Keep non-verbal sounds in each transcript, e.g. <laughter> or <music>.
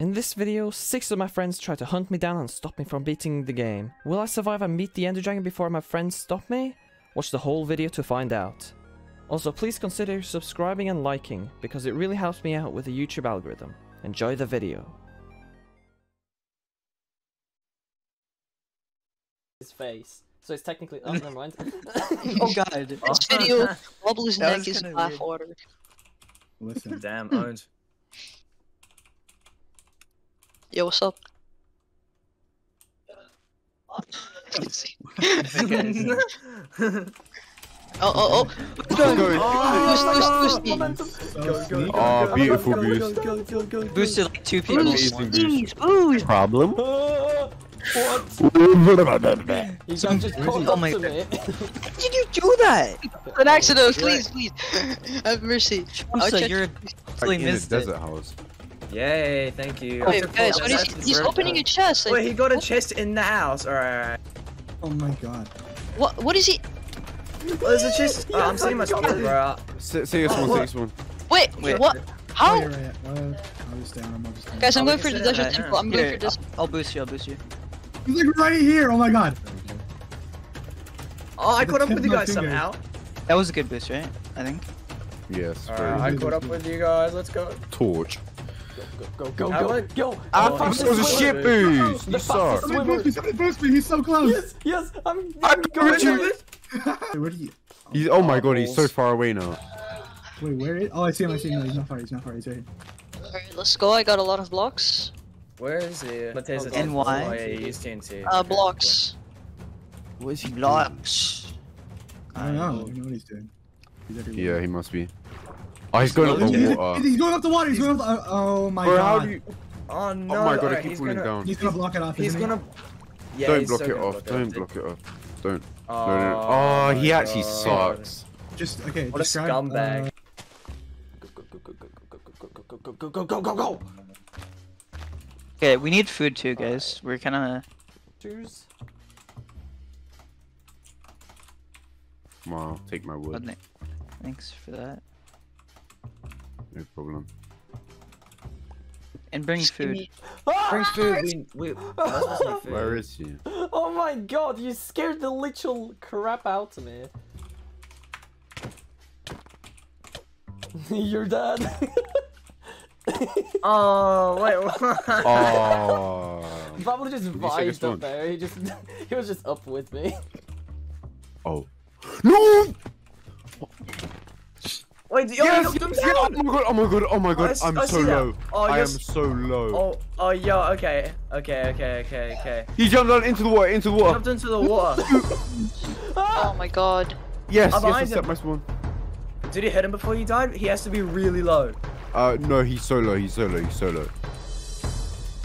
In this video, six of my friends try to hunt me down and stop me from beating the game. Will I survive and meet the Ender Dragon before my friends stop me? Watch the whole video to find out. Also, please consider subscribing and liking, because it really helps me out with the YouTube algorithm. Enjoy the video. His face. So it's technically. Oh, never mind. <laughs> Oh god. This video, <laughs> Wobble's That neck was is kinda laugh weird. water. Listen, Damn, owned. Yo, what's up? Oh, oh, oh. Boost, boost, boost. so. Oh, beautiful boost. Boosted like two people. Boost, Amazing please, boost. Problem? what? You guys just called Oh my God. me. did you do that? An accident, please, please. Have mercy. I'll you're Like totally in a missed it. desert house. Yay, thank you. Oh, wait, guys, what is he? He's opening cool. a chest. Like, Wait, he got a chest in the house. Alright. Oh my god. what? What is he? Oh, there's a chest. Oh, I'm seeing my skill, bro. See, say this one, say this one. Wait, Wait. what? Oh, How? you're right. I'll just stand. I'll just stand. Guys, I'm Oh, going for can the sit desert down. temple. I'm going Here, for this. I'll boost you, I'll boost you. He's like right here. Oh my god. Oh, I The caught up with you guys finger. somehow. That was a good boost, right? I think. Yes, Alright, I caught up with you guys. Let's go. Torch. Go, go, I go, went- go. I Oh, thought he's it was a so shit good. boost. You suck. Somebody boost me. Somebody boost me. He's so close. Yes, yes, I'm. I I'm going to you. <laughs> where do you? He's, oh my god, he's so far away now. Wait, where is? Oh, I see him. I see him. No, he's not far. He's not far. He's right here. Alright, let's go. I got a lot of blocks. Where is he? Mateza Oh, NY? Oh, yeah, he used TNT. Uh, Okay, blocks. What is he Blocks. I don't know. I don't know what he's doing. He's everywhere. Yeah, he must be. Oh, he's going up the water. He's going up the water. He's going up. The, uh, oh my Bro, god. How do you... Oh no. Oh my god, right, I keep falling going down. He's gonna block it off. He's gonna. Yeah, Don't block, so it gonna block, Don't block it off. Don't block it off. Don't. Oh, he actually god. sucks. Just okay. What just a scumbag. Go go go go go go. go, Okay, we need food too, guys. We're kind of. Cheers. Come on, take my wood. Thanks for that. No problem. And bring Just food. me- Bring ah! food. We, we, that's supposed to be <laughs> food. Where is he? Oh my god, you scared the literal crap out of me. <laughs> You're dead. Oh wait. <laughs> What? Oh. Pablo just Did you say this vibed up one? there. He just he was just up with me. Oh. No! Wait, yo, Yes! yes, yes! Oh my god! Oh my god! Oh my I god! I'm I so low. Oh, I am so low. Oh, oh, yo, okay, okay, okay, okay, okay. He jumped down into the water. Into the water. Jumped into the water. <laughs> Oh my god. Yes. I'm Yes. I behind set my spawn. Did he hit him before he died? He has to be really low. Uh, no, he's so low. He's so low. He's so low.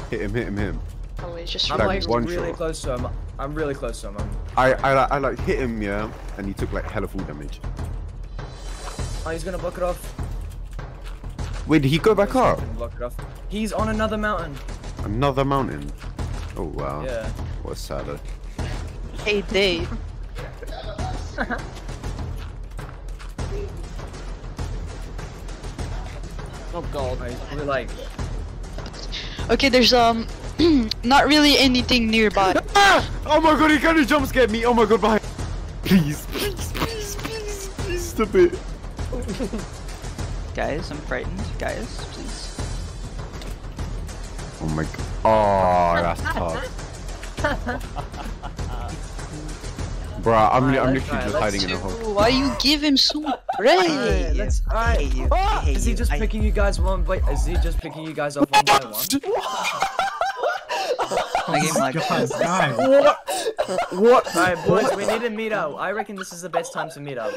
Hit him! Hit him! Hit him! Oh, he's just I'm Like like one really shot. close to him. I'm really close to him. I'm... I, I, like- I like hit him, yeah, and he took like hell hella full damage. Oh, he's gonna block it off. Wait, did he go back up? Block it off. He's on another mountain. Another mountain. Oh wow. Yeah. What a sad. Hey, Dave. Oh god. He's probably like. Okay, there's um, <clears throat> not really anything nearby. Ah! <laughs> Oh my god, he kind of jump scared me. Oh my god, behind. Please, please, please, please, please stop it. <laughs> Guys, I'm frightened. Guys, please. Oh my god. Oh, that's <laughs> tough. Bruh, I'm, li- I'm Alright, literally let's just hiding in a let's hole. Why you give him so much praise? Alright, let's. Alright. you. Ah! I hate Is he just I- picking you guys one by? Is he just picking you guys off one by one? My game lagged. God, guys. What? What? Alright, boys, we need to meet up. I reckon this is the best time to meet up.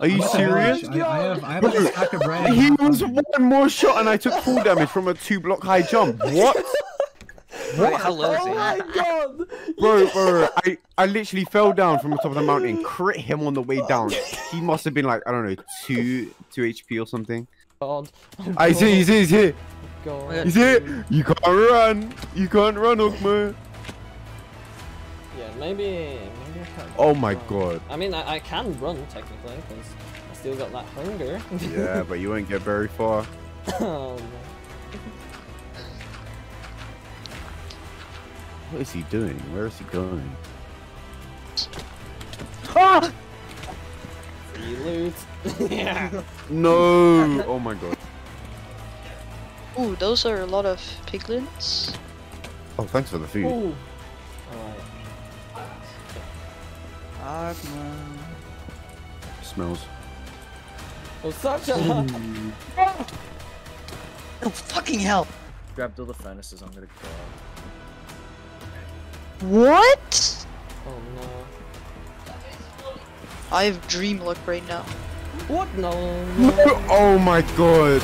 Are you What the hell? serious? I, I have, I have a stack of bread. He was one more shot and I took full damage from a two block high jump. What? <laughs> Wait, how low is Oh my god. Bro, bro, I, I literally fell down from the top of the mountain, crit him on the way down. He must have been like, I don't know, two, two HP or something. God. Oh I see, he's here, he's here, God. he's here. You can't run, you can't run, Ogmoe. Yeah, maybe. Maybe Oh my god. I mean, I, I can run technically because I still got that hunger. Yeah, <laughs> but you won't get very far. oh. What is he doing? Where is he going? <laughs> Ah! Free loot. <laughs> yeah. No! Oh my god. Ooh, those are a lot of piglins. Oh, thanks for the food. Ooh. Alright. Smells. Oh, such a. Oh fucking hell! Grabbed all the furnaces. I'm gonna go. What? Oh no. I have dream luck right now. What? No. no. <laughs> oh my god.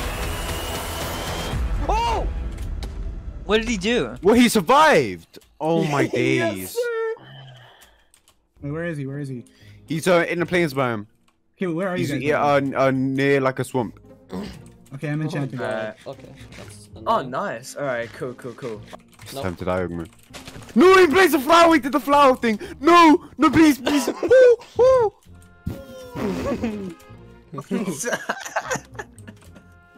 Oh! What did he do? Well, he survived. Oh <laughs> my days. Sir. Wait, where is he? Where is he? He's uh, in the plains biome. Okay, where are you guys? yeah, uh, uh, near like a swamp. okay, I'm enchanting. Uh, Okay. That's Oh, nice. All right, cool, cool, cool. It's Nope. time to die, Ogmoe. No, he placed the flower. He did the flower thing. No, no, please, please. <laughs> Woo, woo. <laughs>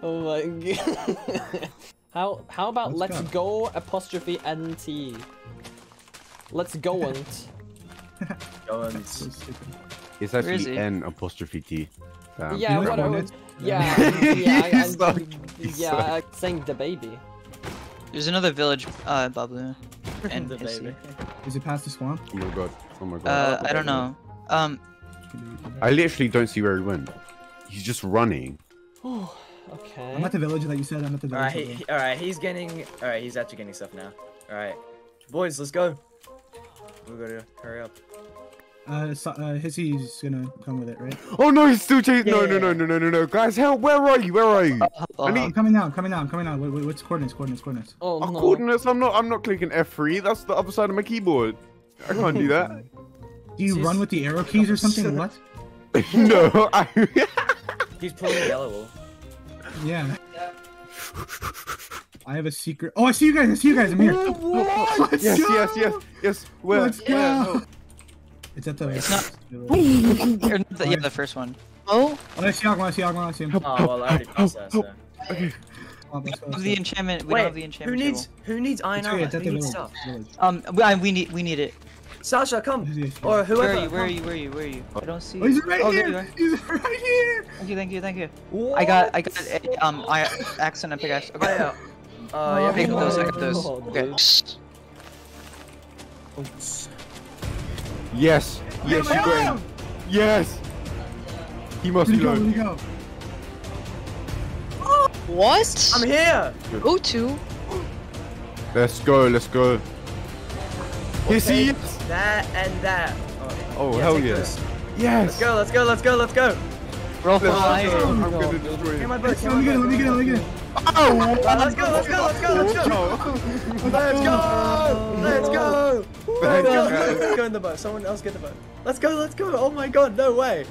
Oh my god. <laughs> how how about Let's let's go apostrophe nt? Let's go and Go and So. It's actually he? N apostrophe T. Damn. yeah, what what <laughs> I one would, yeah, yeah, You I, suck. I, You yeah, suck. I saying the baby. There's another village, uh, Babu. And the Hissy. baby. Is it past the swamp? Oh my god. Oh my god. Uh, I don't know. Um, I literally don't see where he went. He's just running. okay. I'm at the village that you said. I'm at the All right, village. he, he- all right. He's getting. All right, he's actually getting stuff now. All right, boys, let's go. We gotta hurry up. uh, so, uh, Hissy's gonna come with it, right? <gasps> Oh no, he's still chasing. No, no, no, Yeah. no, no, no, no. Guys, help. Where are you? Where are you? uh, I I'm need- coming now. I'm coming now. I'm coming now. I'm coming now. Wait, wait, what's coordinates? Coordinates? Coordinates. Oh Oh, no. coordinates. I'm not. I'm not clicking F3. That's the other side of my keyboard. I can't do that. <laughs> Do you Jeez. run with the arrow keys or something? <laughs> what? <laughs> no. I... He's pulling the yellow wall. Yeah. I have a secret. Oh, I see you guys. I see you guys. I'm here. Let's yes, go. yes, yes, yes. Where? Let's go. Yeah, It's at the. It's not- village. <laughs> or the, yeah, the first one. Oh, Oh, I see Agma. I see Agma. I see him. Oh well, I already passed that. So. Okay. Oh, We let's go, don't have the enchantment. We Wait, have the who needs table. who needs iron armor? okay, it's at Who needs stuff? Um, we, we need we need it. Sasha, come Hissy, or Where are you? Where are you? Where are you? Where are you? I don't see. Oh, he's right oh, here. He's right here. Thank you, thank you, thank you. I got I got a, um I axe and a pickaxe. Oh, Okay. Yeah. Uh, yeah, I got those, I got Oh, those. Okay. Yes. Yes, you got him. Yes. He must be he go? low. Go? what? I'm here. Go to. Let's go. Let's go. Yes, he is. That and that. Oh, hell take yeah. those. Yes. Let's go. Let's go. Let's go. Let's go. Roll for Let's iron. I'm Oh, gonna destroy Get him. my boat. Let me get him. Let me get him. Let me get him. Oh. Uh, let's go. Let's go. Let's go. Let's go. Let's go! Let's go! Thank Let's go! Let's go in the boat. Someone else get the boat. Let's go, let's go! Oh my god, no way!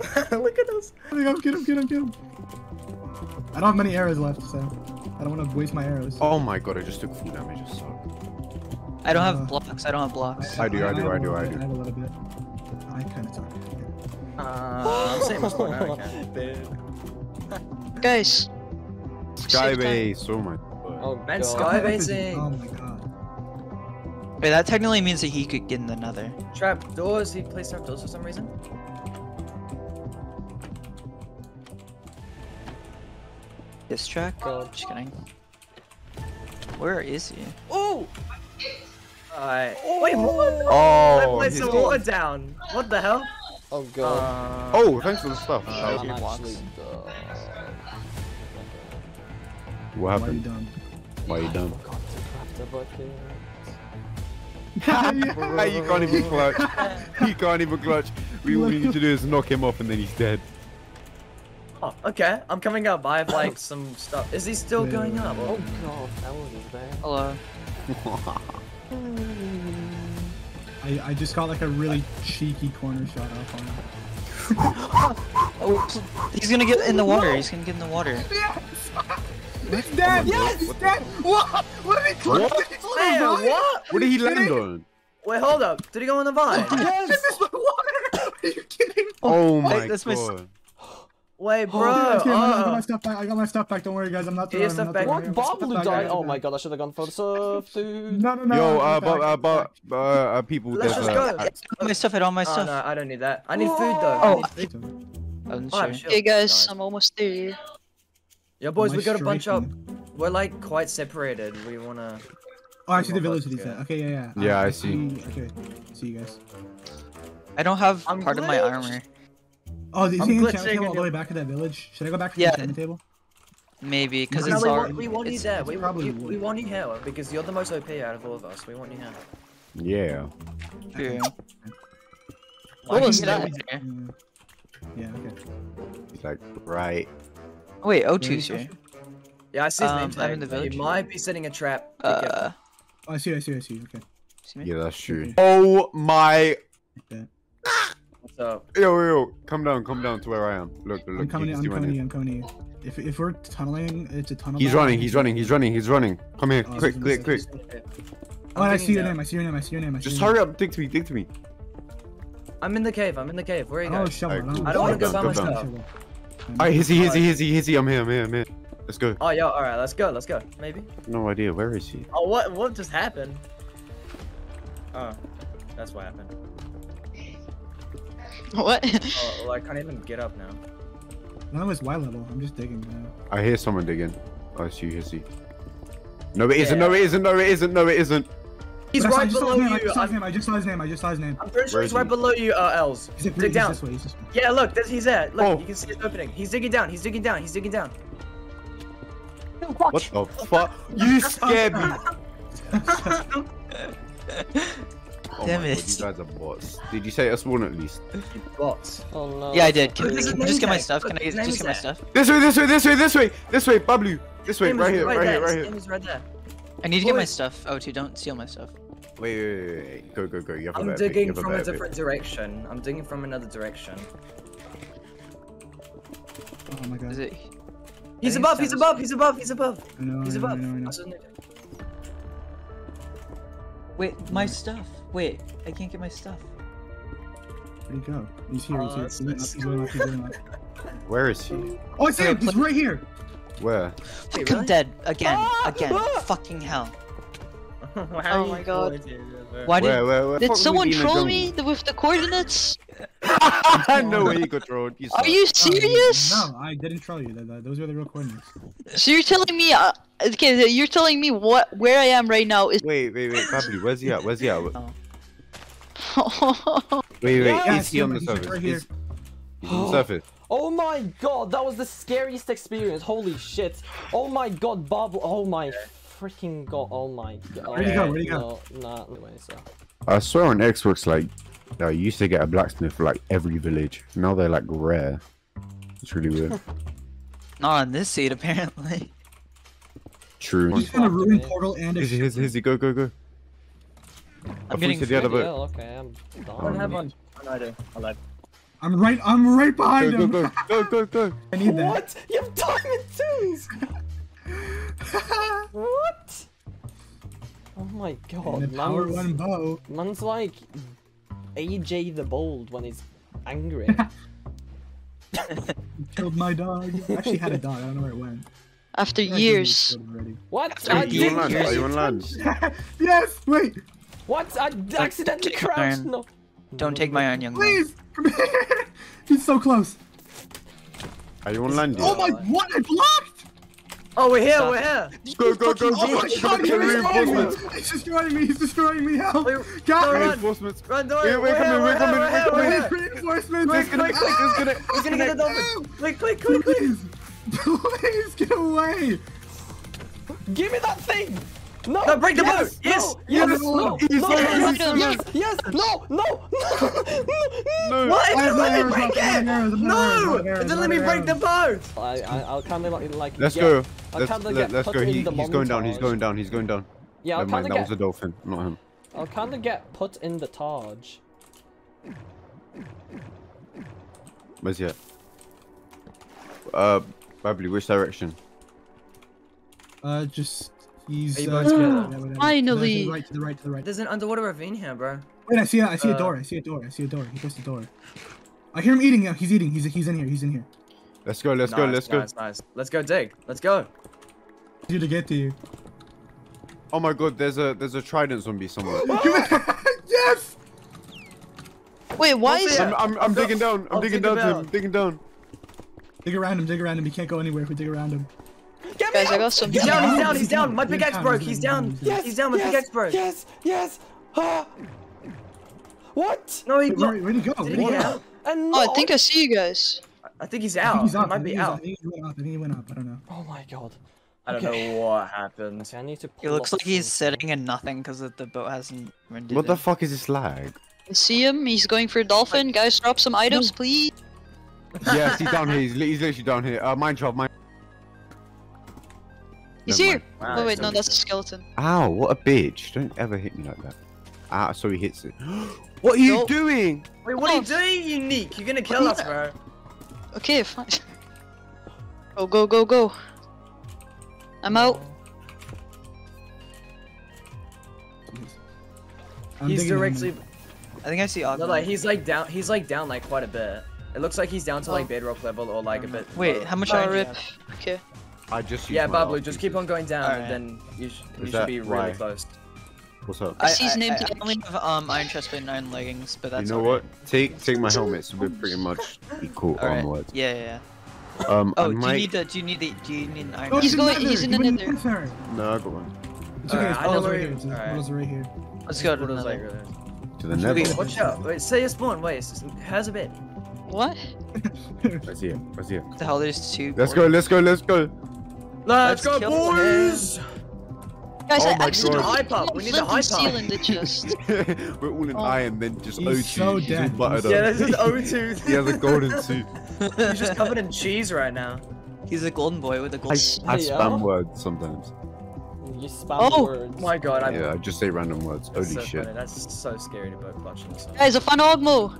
<laughs> Look at us! Let me go. Get him. Get him. Get him. I don't have many arrows left, so I don't want to waste my arrows. Oh my god, I just took full damage. It sucked. I don't Uh, have blocks. I don't have blocks. I do, I do, I do, I little do. I have a little bit. I kind of talk. Uh, I'm saying much more now, okay. Guys. Save time. Skybase. Oh my god. Oh Man, god. Oh Skybasing. my god. Wait, that technically means that he could get in the nether. Trap doors, he placed trap doors for some reason. This track? God. Just kidding. Where is he? Oh! Alright. Wait, what? I Oh. placed he's- the water down. What the hell? Oh god. Uh, Oh, thanks for the stuff. Uh, I'm your blocks. actually dumb. What Why are you happened? done? Why you I done? forgot to craft a bucket. you can't even clutch. You can't even clutch. We all we need to do is knock him off and then he's dead. oh, okay. I'm coming up. I have like some stuff. Is he still going up? Oh god, Ellen is there. Hello. <laughs> I, I just got like a really cheeky corner shot off on him. <laughs> Oh, he's gonna get in the water. He's gonna get in the water. <laughs> He's dead! Yes! He's dead! What? What did he click? What? Did he click Hey, the what? What did he land on? Wait, hold up. Did he go on the vine? Yes! This is the water! <laughs> Are you kidding? Oh Wait, my that's my god. Wait, bro. Oh, okay, I got my uh, stuff back. I got my stuff back. Don't worry, guys. I'm not Get your stuff back. What? I got Babalu died? Oh my god, I should have gone for the surf, dude. No, no, no. Yo, I uh, got but, uh, back. but, uh, uh, people, Let's just go. All my stuff, I all my Oh stuff. no, I don't need that. I need food though. Oh, I need food. I'm Oh, I have sure. a shield. Okay, guys, Nice. I'm almost there. Yo, boys, we got a bunch up. We're like quite separated. We wanna. Oh, I see the village let's that he go. said. Okay, yeah, yeah. Yeah, I Uh, see. Okay, see you guys. I don't have I'm part of my armor. Oh, is I'm he glitching table all the way back to that village? Should I go back to Yeah. the enchantment table? Maybe, because No, it's we, all. want, we want you there. We, probably we, we want you here because you're the most OP out of all of us. We want you here. yeah. True. What was that? Yeah, yeah okay. He's like, right. Oh, wait, Where Otu's is it? here. Yeah, I see his Um, name I'm in the but village. You might be setting a trap. Uh, Oh, I see, I see, I see. Okay. see? Yeah, that's true. Oh my. okay. What's up? Yo, yo, yo, come down, come down to where I am. Look, look, I'm coming in, I'm coming in. I'm coming in. If, if we're tunneling, it's a tunnel. He's map. running, he's running, he's running, he's running. Come here, Oh, quick, quick, quick. Okay. Oh, I'm I digging see your name, I see your name, I see your name. I see Just hurry name. up, dig to me, dig to me. I'm in the cave. I'm in the cave. Where are you Oh, going? shovel. Alright, cool. I don't wanna go Go by myself. Alright, hizzy, hizzy, hizzy, hizzy, I'm here, I'm here, I'm here. Let's go. Oh, yo, alright, let's go, let's go. Maybe? No idea, where is he? Oh, what what just happened? Oh, that's what happened. <laughs> What? Oh, well, I can't even get up now. No, it's Y level. I'm just digging. Man. I hear someone digging. Oh, it's you, hizzy. No, it isn't, no, it isn't, no, it isn't, no, it isn't. He's But right I just saw below his I you. just saw his I'm, name. I just saw his name. I just saw his name. I'm pretty sure he's is right below you, uh, Ellz. He's, like, Dig he's down. this way. He's this way. Yeah, look, there's, he's there. Look, Oh. you can see his opening. He's digging down. He's digging down. He's digging down. What the fuck? You <laughs> scared me. <laughs> Oh Damn it. God, you guys are bots. Did you say a spawn at least? Bots. Oh no. Yeah, I did. Can, Look, can a I just get my stuff? Can I just his get my stuff? This way, this way, this way, this way, this way, Baablu. This way, right here, right there. here, right here. name is right there. I need to get my stuff. Otu, don't steal my stuff. Wait, wait, wait, wait. Go, go, go. You have a I'm better digging you have from a better pick. different direction. I'm digging from another direction. Oh my god. Is it? He's above, he's above, he's above, he's above. I He's I above. I know, I know. I saw. Wait, my stuff. Wait, I can't get my stuff. Where'd he go? He's here. He's here. He's going <laughs> up. He's going up. He's going up. Where is he? Oh, I see him. He's right here. Where? Fuck, really? I'm dead again, Ah! again. Ah! Fucking hell. <laughs> Oh my God. Why did? Where, where, where? Did someone he in the troll me th- with the coordinates? <laughs> no way you got trolled. You Are you serious? No, I didn't troll you. Th- th- Those are the real coordinates. So you're telling me, uh, okay, you're telling me what where I am right now is. Wait, wait, wait, Baablu, where's he at? Where's he at? Wait, <laughs> Oh. wait, wait. Yeah, is he on the he's surface? right here. Is- He's on the surface. <gasps> Oh my god, that was the scariest experience. Holy shit. Oh my god, Bob. Oh my freaking god. Oh my god. Where'd he go? Where'd he go? No, nah, anyway, so. I swear on Xbox, like, uh, I used to get a blacksmith for like every village. Now they're like rare. It's really weird. <laughs> Not on this seat, apparently. True. He's gonna ruin portal and Hizzy, hizzy, hizzy, go, go, go. I I'm getting you said the other boat. okay, I'm I don't have one. I do. I lied. I'm right. I'm right behind go, him. go, go, go, go. <laughs> I need that. What? You have diamond twos! <laughs> <laughs> what? Oh my god, And the power man's, one bow. man's like AJ the Bold when he's angry. <laughs> <laughs> Killed my dog. I actually had a dog. I don't know where it went. After I think it was years. what? Are I you on didn't- land? Are you on land? yes. Wait. What? I accidentally take my crashed. iron. No. Don't take my iron, young man. Please. Come here. He's so close. Are you on land? Oh my! What? I blocked. Oh, we're here, Stop we're it. here. Go, go, go, Oh my god! He's destroying reinforcements. me. He's destroying me. He's destroying me. Help! Wait, Guys! run. Reinforcements. Run, don't worry. We're come here, in, we're wait, come here, in, we're wait, here, come we're in. Reinforcements! Quick, quick, quick, Let's get it. He's gonna get the dolphin. Quick, quick, quick, quick. Please! Please get away! Give me that thing! No! No, break the yes, boat! Yes! Yes! Yes! No! He's No! so Yes! close. Yes! Yes! No! No! No! No. What? It I didn't let me break left, I it! no arrows, I have no No! arrows, I have It arrows, didn't let me break the boat! I, I, I'll kind of like, like Let's go. Let's, let, let's put go. in He, the he's going down. He's going down. He's going down. Yeah, I'll Never kind mind. of That was get, a dolphin, not him. I'll kind of get put in the Taj. Where's he at? Uh, Baablu, which direction? Uh, just he's. Are you uh, both together? Finally. To the right, to the right, to the right. There's an underwater ravine here, bro. Wait, I see. A, I see a Uh, door. I see a door. I see a door. He pushed the door. I hear him eating. Yeah, he's eating. He's he's in here. He's in here. Let's go. Let's go. Let's go. Nice, nice. Let's go dig. Let's go. You to get to you. Oh my god, there's a there's a trident zombie somewhere. <laughs> <laughs> yes! Wait, why is Yeah. I'm I'm, I'm digging down. I'm I'll digging dig down to him. out. Digging down. Dig around him, dig around him. He can't go anywhere if we dig around him. guys? I got some. He's down, he's down, he's down. My He's pickaxe broke. he's He's down, down. he's down. He's down, my pickaxe broke. Yes, yes. Ah. What? No, he Wait, where, where'd he go? Where'd Did he he get out? And Oh, I think I see you guys. I think he's I think out. he's He up. I might be he's out. I think he went up. I think he went up. I don't know. Oh my god. I don't Okay. know what happened. Okay, I need to. It looks like he's sitting in nothing because the boat hasn't rendered. What the fuck is this lag? I see him. He's going for a dolphin. Guys, drop some items, please. yes, he's down here. He's, li- he's literally down here. Uh, mine child, mine. He's Never here. mind. Wow, Oh wait, no, that's a skeleton. Ow! What a bitch! Don't ever hit me like that. Ah, so he hits it. <gasps> what are you Nope. doing? Wait, what are you doing, unique? You're gonna kill us, bro. Okay, fine. Go, go, go, go. I'm out. I'm He's digging him. directly. I think I see No, like he's like down. He's like down like quite a bit. It looks like he's down to like Oh. bedrock level or like a bit. Wait, lower. how much iron do rip. Okay. I just. Yeah, used Baablu, just pieces. keep on going down, Alright. and then you, sh- you should be really why? close. What's up? I see his name I. I only have um, iron chestplate and iron leggings, but that's you know alright. what? Take take my helmet. So we're pretty much equal Alright. onwards. Yeah, yeah, yeah. Um, Oh, I do you need the? Do you need the? Do you need an iron? Oh, He's going- nether. he's in He the nether. nether. No, I got one. It's okay. Alright, His I know portal's where right here. His alright. right here. Let's go to What was another. like, To the Should we- nether. Watch out! Wait, say your spawn. Wait, it's- how's a bit? What? <laughs> Let's see it. Let's see it. What the hell? There's two. Let's go. Let's go. Let's go. Let's, Let's go, kill boys! Guys, Oh I my accidentally God. Hype up, we need the flipped and hype up. in the chest. we're all in Oh. iron, then just He's Otu. so He's all buttered Yeah, up. this is Otu. <laughs> He has a golden suit. He's just covered in cheese right now. He's a golden boy with a I, golden. I Hey, spam yo. words sometimes. You spam Oh. words. Oh my god, I. Yeah, I just say random words. That's Holy so shit. Funny. That's so scary to both clutch and stuff. Guys, I found Ogmoe.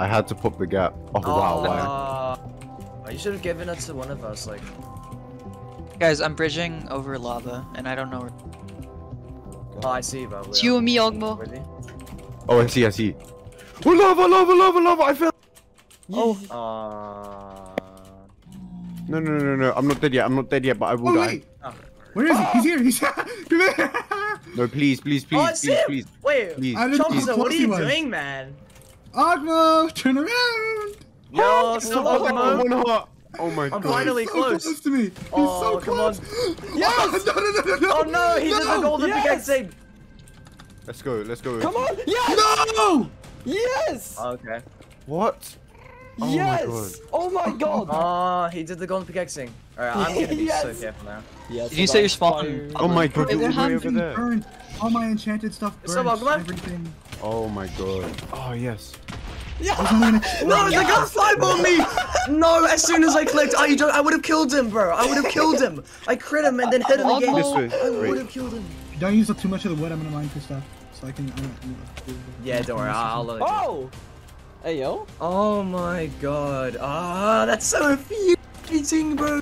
I had to pop the gap. Oh, wow, wow. Oh. oh, you should have given it to one of us, like. Guys, I'm bridging over lava, and I don't know. Where... Oh, I see, Baablu. It's you and me, Ogmoe. With? Oh, I see, I see. Oh, lava, lava, lava, lava. I fell. Oh. Aw. Uh, no, no, no, no. I'm not dead yet. I'm not dead yet, but I will Oh die. wait. Oh. Where is he? He's here. He's Come here. No, please, please, <laughs> Oh, I please, see please, him! please. Wait, Please. I didn't know how Chompza, what close are he you was. doing, man? Ogmoe, turn around. Yo, stop, Oh, Ogmoe. One heart. Oh my god. I'm god. finally He's so close. close to me. He's Oh, so come on. close. <gasps> Yes! Oh, no, no, no, no, no. Oh no, he did the golden yes! pickaxe thing. Let's go, let's go. Come on! Yes! No! Yes! Okay. What? Oh yes! God. Oh my god! <laughs> Oh, he did the golden pickaxe thing. Alright, I'm gonna be so Yes. careful now. yes, Did you say your that's spawn? Oh my god, Wait, you're what way over there. Burned. All my enchanted stuff burned. Everything. Oh my god. Oh yes. There's only an explode. No, the gun fireballed me! <laughs> No, as soon as I clicked, I don't, I would have killed him, bro. I would have killed him. I crit him and then hit him again. This way. I would have killed him. Don't use up too much of the wood. I'm gonna mine for stuff, so I can. I'm gonna- Yeah, don't worry, I'll, I'll let it go. Oh! Hey yo! Oh my god. Ah, that's so infuriating, bro.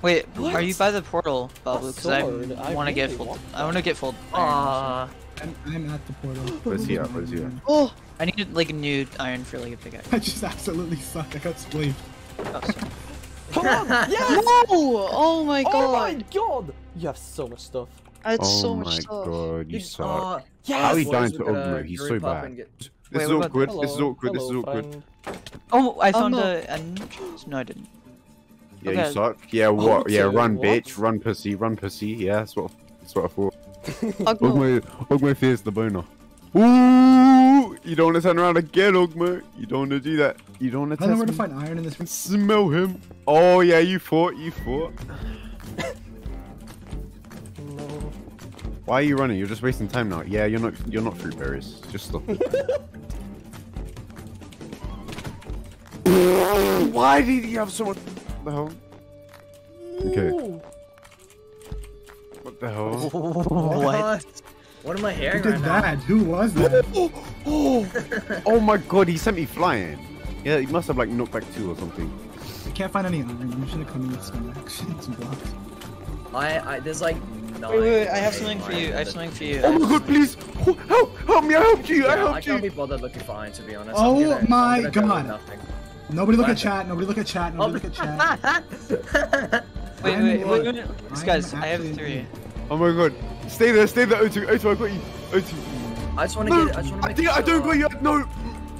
Wait, What? are you by the portal, Babu? Because I. I want to get really full. want I want to get full. Ah. I'm, I'm at the portal. Where's he at? Where's he at? Oh, I need like a new iron for like a pickaxe. <laughs> I just absolutely suck. I got splayed. Oh. <laughs> Come on! Yes! no! Oh my god! Oh my god! god! You have so much stuff. I had Oh so much stuff. Oh my god, you You- suck. ah, Yes! How he boys, dying we to gotta Ogmoe? He's so bad. get- This Wait, is what about- awkward. This is Hello, awkward. This is hello, awkward. Oh, I found no. a entrance. No, I didn't. Yeah, Okay. you suck. Yeah, what? Yeah, Okay, run, what? bitch. Run, pussy. Run, pussy. Yeah, that's what. That's what I thought. Ogmoe. Ogmoe, Ogmoe fears the boner. Ooh! You don't want to turn around again, Ogmoe. You don't want to do that. You don't want I to don't know test where to find iron in this. room. Smell him. Oh yeah, you fought. You fought. No. Why are you running? You're just wasting time now. Yeah, you're not. You're not fruit berries. Just stop. <laughs> Why did he have so much? The hell? Okay. What the hell? <laughs> What? What am I Who did right now? that? Who was that? oh, oh my god, he sent me flying. Yeah, he must have like knocked back two or something. I can't find any iron. I'm just gonna come in with some some blocks. I, I, there's like nine. Wait, wait, wait, I have something for you. I have something for you. Oh my god, please! Oh, Help! Help me! I helped you! I Yeah, I helped can't you! be bothered looking for iron, to be honest. Oh I'm gonna, my I'm gonna go with God. Nothing. Nobody look at chat. Nobody look at chat. Nobody look at chat. Wait, I'm wait, wait, what? wait, wait. I'm Guys, I have actually three. Oh my god. Stay there, stay there, Otu. Otu, I got you. Otu. I just want to No, get. I just want to I, make. think a I don't got you. No.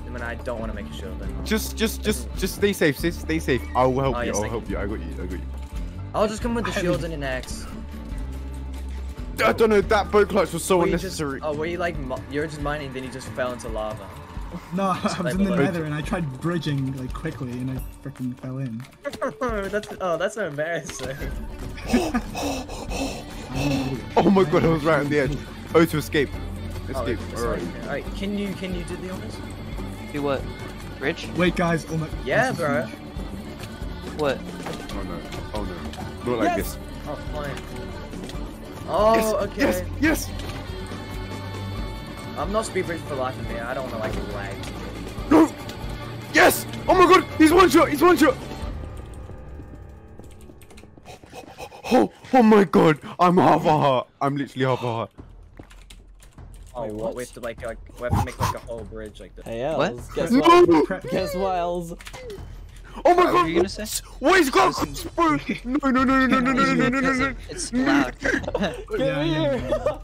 I mean, I don't want to make a shield. Then. Just, just, just, just stay safe, sis. Stay safe. I will help Oh, you. yes, I'll help you. I got you. I got you. I'll just come with the shield and an axe. I don't know. That boat clutch was so Were you just, unnecessary. oh, were you like you're just mining, then you just fell into lava? No, <laughs> I was in the nether and I tried bridging like quickly and I freaking fell in. <laughs> that's oh, that's so embarrassing. <laughs> Oh my god, I was right on the edge. Otu escape. Oh, Escape. sorry. Alright. All right, can you can you do the honors? Do what? Bridge? Wait, guys. Oh my. Yeah, bro. huge. What? Oh no. Oh no. Not like Yes! this. Oh, fine. Oh, Yes, okay. Yes. Yes. I'm not speed bridge for life of me. I don't want to like lag. No. Yes. Oh my god. He's one shot. He's one shot. Oh, oh my god. I'm half a heart. I'm literally half a heart. Oh, Wait, what? what? We have to like, like we have to make like a whole bridge like this. Hey, Ellz, What? guess what? No. Pre- Guess what, Ellz? Oh my What god. were you gonna say? What is going bro? No, no, no, no, no, no, no, no, no, no, no. It's loud. Get Yeah, yeah, here!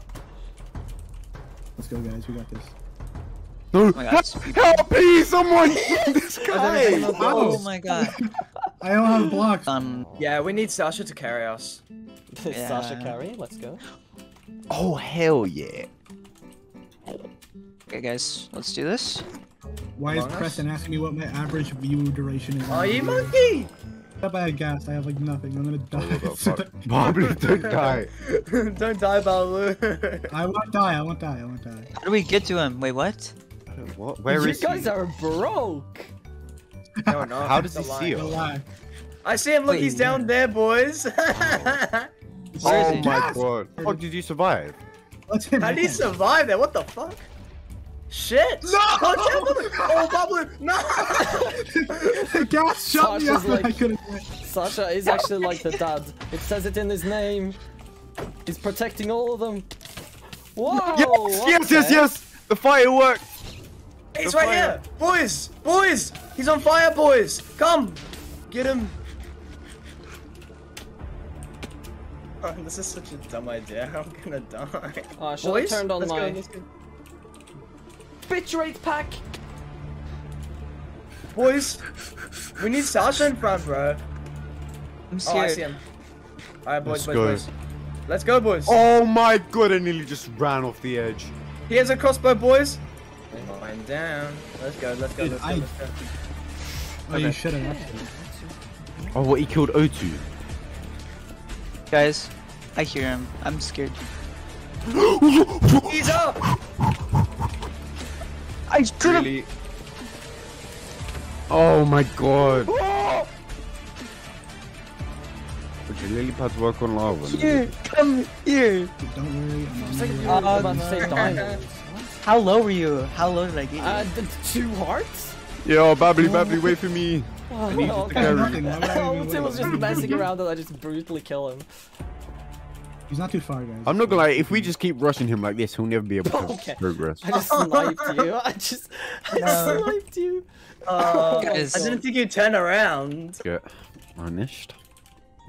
Let's go, guys. We got this. No. my God, Help, speed- help, please, someone. <laughs> this guy. oh my god. I don't have blocks. Um, Yeah, we need Sasha to carry us. Sasha carry? Let's go. Oh hell yeah. okay, guys, let's do this. Why is Among Us? Preston asking me what my average view duration is? on Oh, you video? monkey! Stop I had gas. I have like nothing. I'm gonna oh, die. <laughs> Bobby, don't die. <laughs> Don't die, Balu. I won't die. I won't die. I won't die. How do we get to him? Wait, what? What? Where you is guys he? are broke! no, no. How does he it's see lie. us? No lie. I see him. Look, Wait, he's down there, boys. <laughs> Oh Where is Oh he? my Yes! god. How did you survive? How did he survive there? What the fuck? Shit! No! <laughs> Oh, Babu! No! the gas shot me Sasha's up. and I couldn't. Sasha is actually like the dad. It says it in his name. He's protecting all of them. Whoa! yes, yes, yes, yes. The firework. He's The right fire. here! Boys! Boys! He's on fire, boys! Come! Get him! Oh, this is such a dumb idea. <laughs> I'm gonna die. Oh, I should have turned on let's my go. Bitrate pack. Boys! We need Sasha in front, bro. I'm Oh, I see him. Alright, boys, Let's boys, go. boys. Let's go, boys. Oh my god, I nearly just ran off the edge. He has a crossbow, boys. Line down. Let's go, let's go, Dude, let's go, I- let's go. Oh, you should have. Oh, what he killed Otu. Guys, I hear him. I'm scared. <gasps> He's up! I should have. Really? Oh my god. Okay, lily pads work on lava. Here, come here. Don't worry. I'm on like my you way. were Oh, about to say diamonds. <laughs> How low were you? How low did I get you? Uh, the two hearts? Yo, Babbly, Babbly, wait for me. <laughs> Oh, need you to okay. carry. Nothing, why would I <laughs> even was just messing around and I just brutally kill him. He's not too far, guys. I'm not gonna lie, if we just keep rushing him like this, he'll never be able to Okay. progress. I just <laughs> sniped you. I just I No. sniped you. Uh, Guys. I didn't think you'd turn around. Get punished.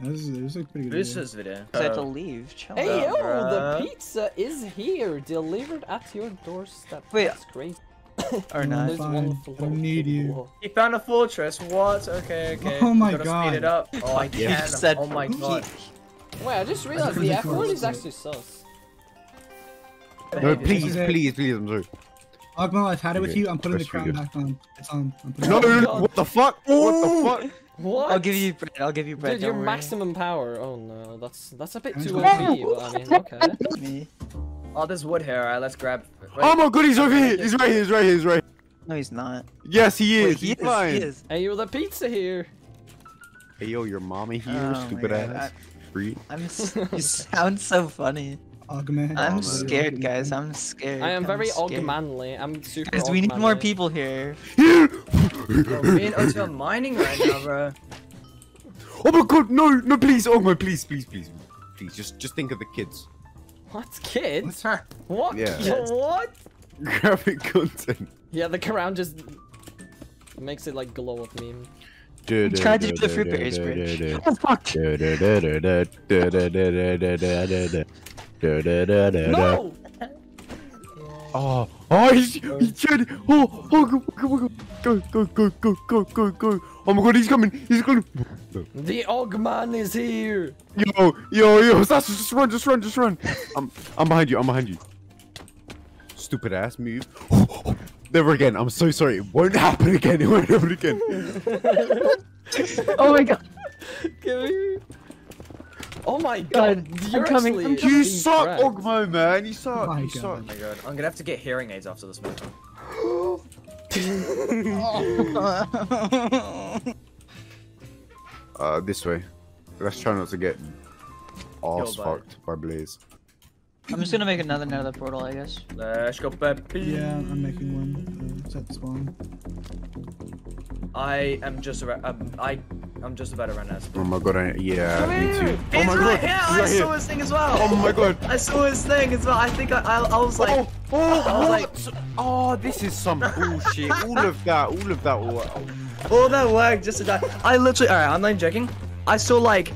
This is, this is a pretty good. Who's video. this video? I had to leave. Chill Hey yo, the pizza is here, delivered at your doorstep. Wait. That's great. Or No, not. There's fine. one I need you. He found a fortress. What? Okay, okay. Oh my Gotta God. speed it up. Oh, I You can. said oh my god. Wait, I just realized pretty the F word is actually sus. No, please, please, please, I'm sorry. Ogmoe, I've had it with Okay, you. I'm putting the crown back on. It's on. I'm No, it no, on. no, no, oh, what the fuck? What the fuck? What? I'll give you bread. I'll give you bread. Dude, your worry. maximum power. Oh no, that's that's a bit too not- OP. I mean, okay. <laughs> Oh, there's wood here. Alright, let's grab. Wait. Oh my god, he's over here! He's right here, he's right here, he's right No, he's not. Yes, he is! Wait, he he's is. fine! He is. Hey, you're the pizza here. Hey yo, your mama here, Oh stupid God, ass. Free. I'm. <laughs> s- you sound so funny. Ogman. I'm man. scared, guys. I'm scared. I am I'm very scared. ogmanly. I'm super. Guys, we need more people here. Here! <laughs> Bro, me and Otu's mining right now, bro. Oh my god, no, no, please, oh my, please, please, please, please, just, just think of the kids. What kids? Huh. What? Yeah. Kids. What? Graphic content. Yeah, the crown just Makes it like glow up meme. Tried to do the fruit berries bridge. Oh fuck! No! Oh, oh, he's, he's dead. Oh, oh, go, go, go, go, go, go, go, go, go. Oh my god, he's coming. He's coming. The Ogman is here! Yo, yo, yo, Sasha, just run, just run, just run. I'm, I'm behind you. I'm behind you. Stupid ass move. Never again. I'm so sorry. It won't happen again. <laughs> It won't happen again. Oh my god! Me. Oh my god, God, you're I'm coming, I'm You suck, pranked. Ogmoe, man. You suck. my you God. suck. Oh my god, I'm gonna have to get hearing aids after this match. <laughs> Uh, this way. Let's try not to get ass bye. fucked by Blaze. I'm just gonna make another nether portal, I guess. Let's go, baby. Yeah, I'm making one. Uh, set spawn. I am just around. Um, I, I'm just about to run out. of Oh my god, I, yeah, me too. Oh He's my right god, here. he's I right saw here. his thing as well. Oh my god. I saw his thing as well. I think I, I, I was like, Oh, oh, I was what? oh, this is some <laughs> bullshit. all of that, all of that. All, all that work just to die. I literally, alright, I'm not joking. I saw like,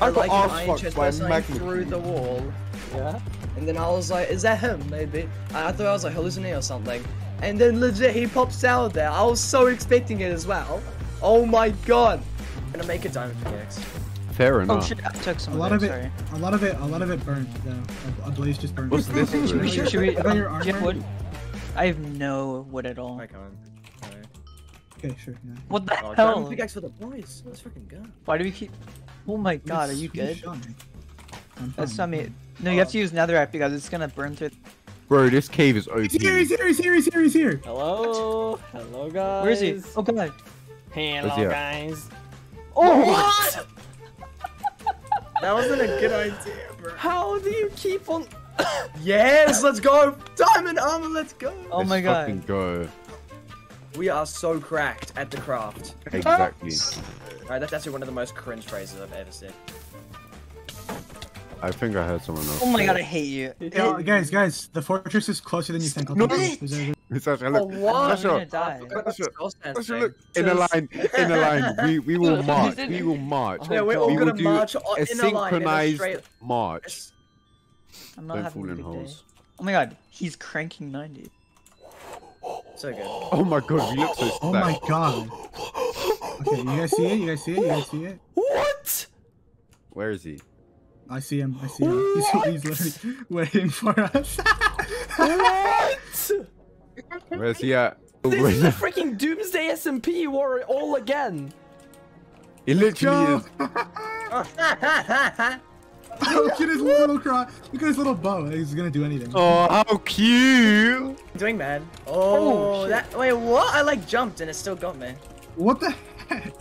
I I got like an arse fucked by a person magma through the wall, Yeah? and then I was like, is that him? Maybe. I, I thought I was like hallucinating or something, and then legit he pops out there. I was so expecting it as well. Oh my god. I'm gonna make a diamond pickaxe. Fair enough. Oh enough. shit, I took some A lot of it, sorry. a lot of it, a lot of it burnt. though. a, a blaze just burned. What's this? Should we, should, should we, I your do you have armor. wood? I have no wood at all. I can't. Okay, sure. Yeah. What the Oh, diamond hell? pickaxe for the boys. Let's freaking go. Why do we keep... Oh my god, are you Yes, good? me. That's fine. not me. No, you have to uh, use netherite because it's gonna burn through... Bro, this cave is OP. He's here, he's here, he's here, he's here, he's here. Hello? Hello, guys. Where is he? Oh god. Hello, he guys. Oh! What? <laughs> that wasn't a good idea, bro. How do you keep on... <coughs> Yes, let's go. Diamond armor, let's go. Oh Let's my god. fucking go. We are so cracked at the craft. Exactly. Alright, that's actually one of the most cringe phrases I've ever said. I think I heard someone else. Oh my god, I hate you. Yeah, guys, guys, the fortress is closer than you think. I'll No. tell you. There's a- It's actually, Oh, look, what? I'm Sasha, gonna die. Sasha, Sasha, Sasha, look, in a line, in a line. We <laughs> we will march. We will <laughs> march. Yeah, we're all we gonna march a on- in a line, a synchronized straight- march. I'm not Don't having fall in holes. day. Oh my god, he's cranking 90. So good. Oh my god, we look so <gasps> Oh my god. Okay, you guys see it? You guys see it? You guys see it? What? Where is he? I see him. I see him. He's, he's literally waiting for us. What? Where's he at? This Where's is a freaking Doomsday SMP war all again. He literally is. Look at his little cry. Look at his little bow. He's gonna do anything. Oh, how cute! Doing man. Oh, oh, shit. that. Wait, what? I like jumped and it still got me. What the heck?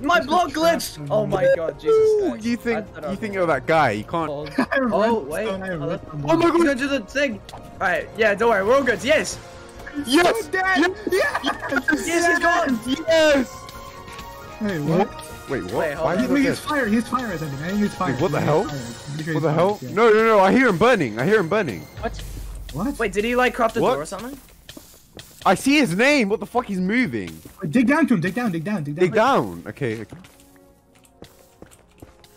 My block glitched! Oh my god, Jesus. Guys. You think you think you're that guy, you can't <laughs> Oh wait. Oh, oh my god, go to the thing! Alright, yeah, don't worry, we're all good. Yes! Yes! Yes! Yes! Yes, yes, he's gone! Yes! Hey, what? Wait, what? Wait, Why wait, he's fire. he's fire. I think, man. He's fire. Wait, what the hell? What the hell? No, no, no, I hear him burning, I hear him burning. What? What? Wait, did he like crop the door or something? I see his name. What the fuck? He's moving. Wait, dig down to him. Dig down. Dig down. Dig down. Dig down. Okay. okay.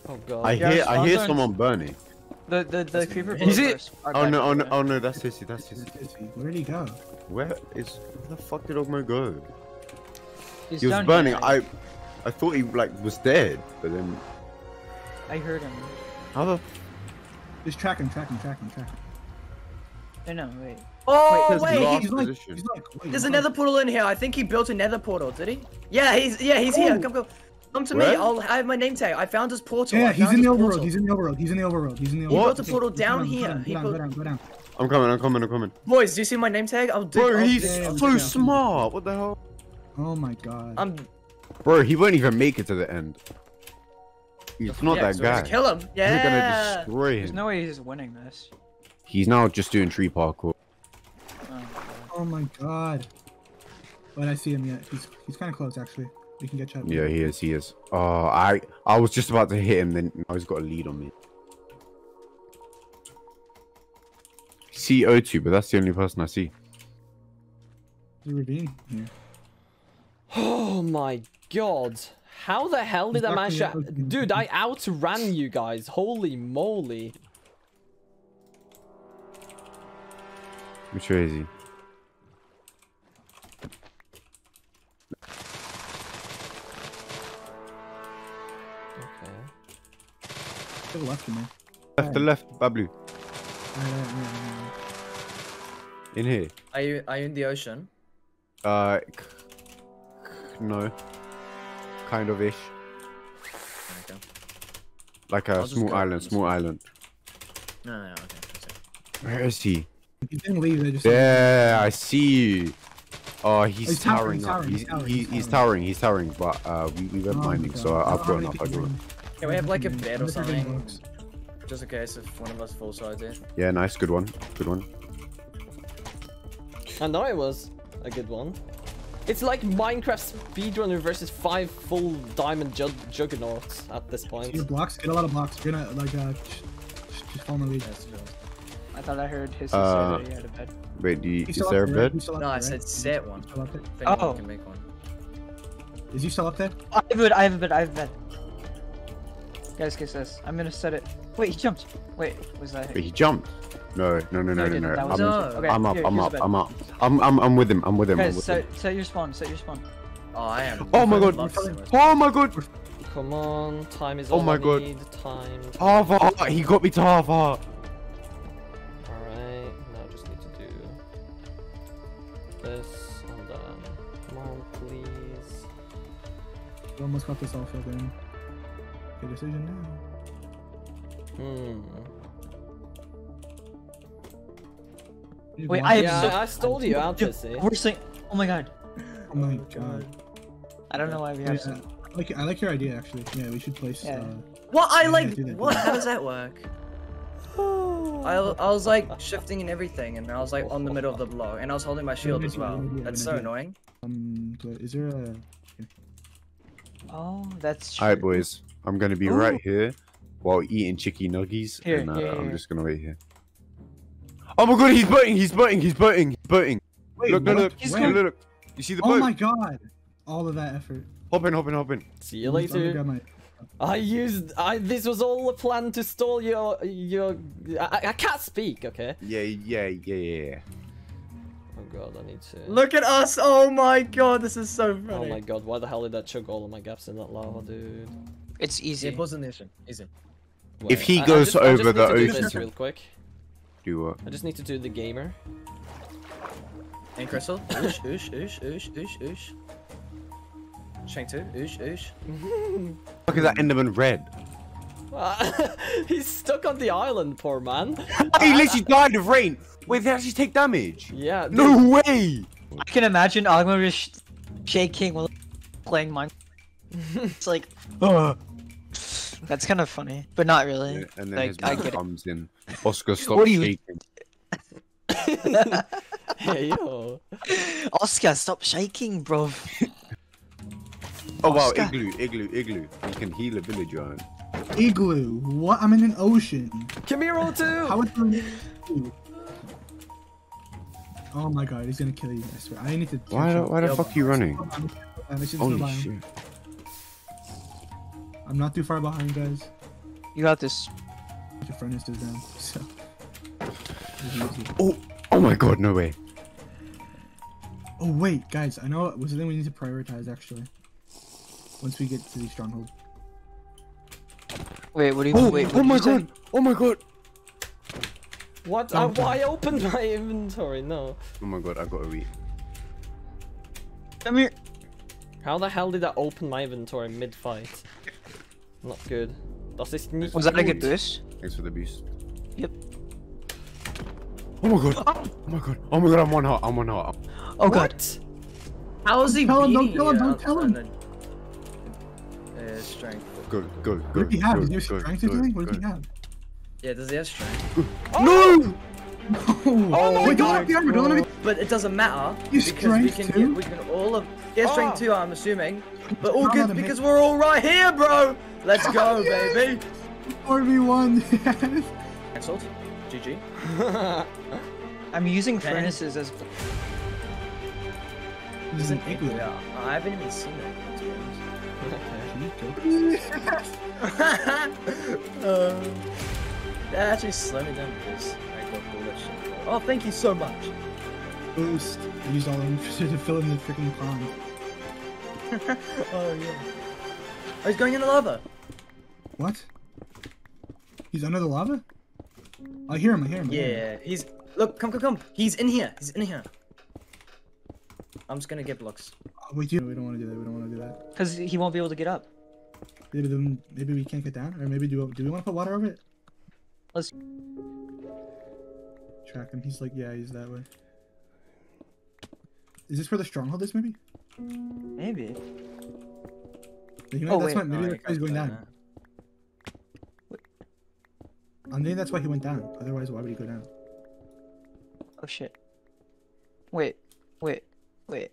oh god. I Yeah, hear. I hear someone burning. The the the creeper. Is it? builders are Oh no! Oh no! there. Oh no! That's Sissy. That's Sissy. Where did he go? Where is? Where the fuck did Ogmoe go? He's He was burning. here. I, I thought he like was dead, but then I heard him. how the? Just track him. Track him. Track him. Track him. No, no, wait. Oh, Wait, wait, there's he- He's like. He's like. Wait, there's what? another portal in here. I think he built a nether portal, did he? Yeah, he's yeah, he's here. Oh. Come, come. Come to Where? me. I'll I have my name tag. I found his portal. Yeah, I he's in the overworld. He's in the overworld. He's in the overworld. He's in the overworld. What? He built a portal Go down go here. Go He down. built- Go down. Go down. I'm coming. I'm coming. I'm coming. Boys, do you see my name tag? I'll dig. Bro, I'll he's dig- I'll so dig smart. What the hell? Oh my god. I'm. Bro, he won't even make it to the end. He's not yeah, that so we guy. should Kill him. We're gonna destroy him. There's no way he's winning this. He's now just doing tree parkour. Oh, Oh my god. But I see him yet. He's he's kind of close actually. We can get shot. Yeah, he is. He is. Oh, I I was just about to hit him, then now he's got a lead on me. See Otu, but that's the only person I see. There's a ravine here. Oh my god. How the hell did I manage to... Dude, I outran you guys. Holy moly. Which way is he? To the left of me. Left to left, Baablu. In here. Are you are you in the ocean? Uh, no. Kind of ish. Okay. Like I'll a small island, small go. island. No, no, no, okay. okay. Where is he? He didn't leave. They just. Yeah, I see you. Oh, he's, He's towering, towering, he's up. towering, He's, he's towering, he's he's towering, he's towering, but uh, we, we went Oh mining, so I- I've grown up. I've people got are enough. Can we have like a bed or Look at the something? Just in case if one of us falls out there. Yeah, nice, good one, good one. I know it was a good one. It's like Minecraft speedrunner versus five full diamond jug juggernauts at this point. your blocks. Get a lot of blocks. You're gonna like uh, just, just follow my lead. That's true. I thought I heard his Uh, say that he had a bed. Wait, do you, is there a there, bed? He's No, there, I right? said set one. Up there? If anyone Oh. can make one. Is he still up there? I have a bed, I have a bed, I have a bed. Guys, guys, guys. I'm gonna set it. Wait, he jumped. Wait, was that Wait, he jumped. No, no, no, no, he no, no. I'm, No. Okay, I'm up, here, I'm here's up, a bed. I'm up. I'm, I'm, I'm with him, I'm with him, I'm Guys, with set, him. set your spawn, set your spawn. Oh, I am. Oh my god! love so much. Oh my god! Come on, time is Oh all my I God. need. Time. time. He got me to half! Alright, now I just need to do this and then. Come on, please. You almost got this all filled in. Good decision now. Hmm. Wait, I yeah, so I I stole you out, Dude, Jesse. We're saying. Oh my god. Oh my god. I don't know why we Yeah, have some. I like I like your idea actually. Yeah, we should place. Yeah. Uh, What? I Yeah, like. do What? How does that work? I, I was like shifting and everything, and I was like on the middle of the block, and I was holding my shield as well. That's so annoying. um, is there a? Oh, that's true. Alright, boys. I'm gonna be Ooh. right here while eating chicky nuggies. Here, and uh, here, I'm here. just gonna wait here. Oh my god, he's biting, he's biting, he's biting, he's biting. Wait, look, look, look, He's look, look, look. You see the boat? Oh my god! All of that effort. Hop in, hop in, hop in. See you later. grab my- I used. I. This was all a plan to stall your. Your. I, I can't speak. Okay. Yeah, yeah, yeah, yeah, yeah. Oh god, I need to. Look at us! Oh my god, this is so funny. Oh my god, why the hell did I chug all of my gaps in that lava, dude? It's easy. Yeah, pause in the ocean. Easy. Wait, he I- I goes just- I just over need the to do this ocean- real quick. Do what? I just need to do the gamer. And Crystal. Oosh, oosh, oosh, oosh, oosh, oosh. Shank two. Oosh, oosh. Look at that Enderman red. <laughs> He's stuck on the island, poor man. he literally died of rain. Wait, they actually take damage. Yeah. dude. No way. I can imagine Ogmoe just shaking while playing Minecraft. <laughs> it's like, Uh. That's kind of funny, but not really. Yeah, and then like, his I mom get it. comes in. Oscar, <laughs> stop What you- shaking. hey <laughs> yo. Oscar, stop shaking, bro. <laughs> Oh wow, igloo, igloo, igloo. You can heal a villager. Igloo. What? I'm in an ocean. Kimiro too. How would you? Oh my god, he's gonna kill you. I swear. I need to. Why, the- why the fuck are you running? I should still Holy shit. I'm not too far behind, guys. You got this. Your friend is just down. So. Oh, oh my god, no way. Oh wait, guys, I know what's the thing we need to prioritize actually. Once we get to the stronghold. Wait, what do you? Oh, wait, oh my you say? god, oh my god. What? Uh, I, why opened my <laughs> inventory? No. Oh my god, I got a eat. Come here. How the hell did I open my inventory mid-fight? Not good. Das ist nicht Was that a good gut. Thanks for the boost. Yep. Oh my god, oh my god, oh my god, I'm one heart, I'm one heart. Oh god. What? How is he Tell him, don't beating tell him, don't out tell on him. the- Uh, strength. Good, good, What good. does he have? good, Is there good, strength or good, something? What does he good. have? Yeah, does he have strength? <gasps> No! Oh, my wait, don't God. let me armor, don't let me. But it doesn't matter You because we strength can too? get we can all of yeah strength Oh. too. I'm assuming, but all Come good because we're all right here, bro. Let's go, <laughs> baby. 4v1, <laughs> yes. Cancelled. GG. <laughs> I'm using Okay. furnaces as. This is an igloo. Yeah, I haven't even seen it. to be honest. uh, that actually slowed me down because Oh, thank you so much. Boost. I used all of them <laughs> to fill in the freaking pond. <laughs> oh yeah. Oh, he's going in the lava. What? He's under the lava? I hear him, I hear him. I hear him. Yeah, he's look, come, come, come. He's in here. He's in here. I'm just gonna get blocks. Oh, wait, you- we don't want to do that. We don't want to do that. Because he won't be able to get up. Maybe then maybe we can't get down, or maybe do do we want to put water over it? Let's. Track him. He's like, yeah, he's that way. Is this where the stronghold is? Maybe. Maybe. Oh, that's wait. why maybe that's why he's going down. I think that's why he went down. Otherwise, why would he go down? Oh shit. Wait. Wait. Wait.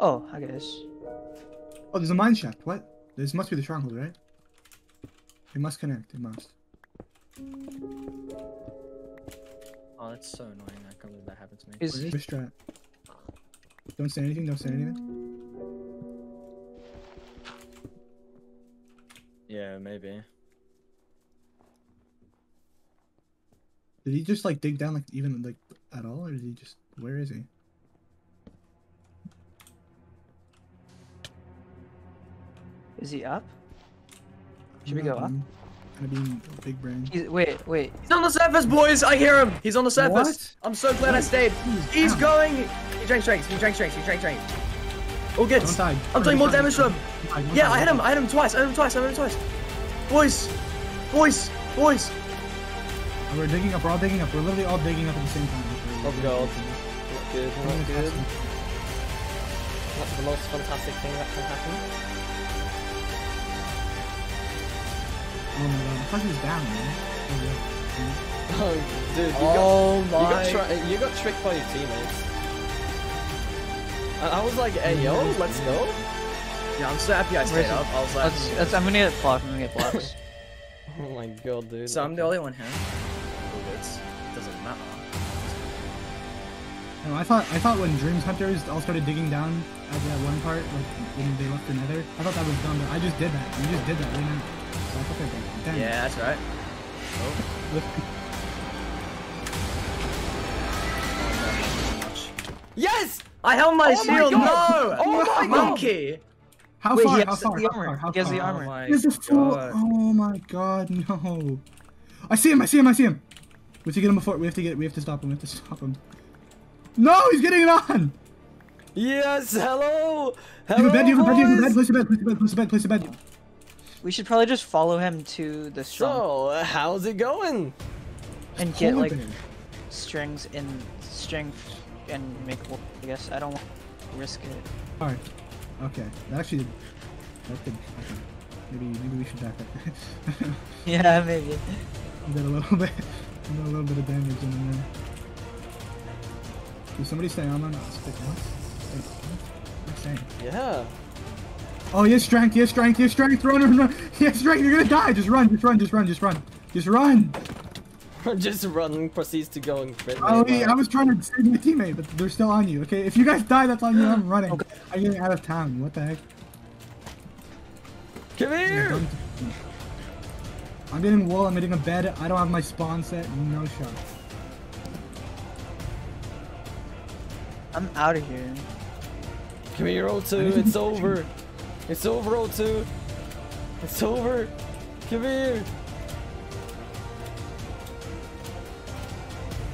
Oh, I guess. Oh, there's a mine shaft. What? This must be the stronghold, right? It must connect. It must. Oh, that's so annoying. I can't believe that happened to me. Is Where's strat? Don't say anything. Don't say anything. Yeah, maybe. Did he just like dig down like even like at all, or did he just? Where is he? is he up? Should we go up? Gonna be big brain. He's, wait, wait. He's on the surface, boys. I hear him. He's on the surface. What? I'm so glad I stayed. He's going. He drank strength. He drank strength. He drank strength. All good. Don't die. I'm doing more damage to him. Don't die, don't Yeah, I hit him. I hit him twice. I hit him twice. I hit him twice. Boys, boys, boys. We're digging up. We're all digging up. We're literally all digging up at the same time. Oh god. Not good, not good. That's the most fantastic thing that can happen. Oh my god. I thought he was down, man. Oh, yeah. Oh, dude, you got Oh You got, my. you got tricked by your teammates. And I was like, hey yo, let's go. Yeah, I'm so happy I stayed Where's up. I was like, Let's, let's, I'm gonna get blocks. I'm gonna get blocks. <laughs> <laughs> Oh my god, dude. so I'm the only one here. All good. Doesn't matter. No, I thought I thought when Dreams Hunters all started digging down at that one part, like when they left the Nether, I thought that was done. But I just did that. You just did that right now. So I thought they were done. Damn. Yeah, that's right. Oh. Yes! I held my Oh shield. God! No. Oh my God! monkey. How Wait, he far? has How far? the How armor. far? How He has the oh armor. Oh my There's a full. God. Oh my god, no! I see him! I see him! I see him! We have to get him before. We have to get. We have to stop him. We have to stop him. No, he's getting it on. Yes, hello! You have a bed. You have a bed. You have a bed. boys! Place a bed. Place a bed. Place a bed. Place a bed. We should probably just follow him to the strong So, uh, how's it going? and get like bear. strings in strength and make. wool, I guess I don't want to risk it. All right. Okay. Actually. That could. Okay. Maybe. Maybe we should back up. <laughs> Yeah, maybe. We did a little <laughs> bit. We did a little bit of damage in there. Can somebody stay on on us? Wait, what? Wait, what? What's? Yeah. Oh, yes, has strength, he has strength, he has strength, run, run, run. He has strength, you're gonna die. Just run, just run, just run, just run. Just run. <laughs> Just run, proceeds to go and crit Oh, me, he, but- I was trying to save my teammate, but they're still on you, okay? If you guys die, that's on you, I'm running. I'm getting out of town, what the heck? Come here! I'm getting wool, I'm getting a bed, I don't have my spawn set, no shot. I'm out of here. Come here, Otu, it's over. It's over, Otu. It's over. Come here.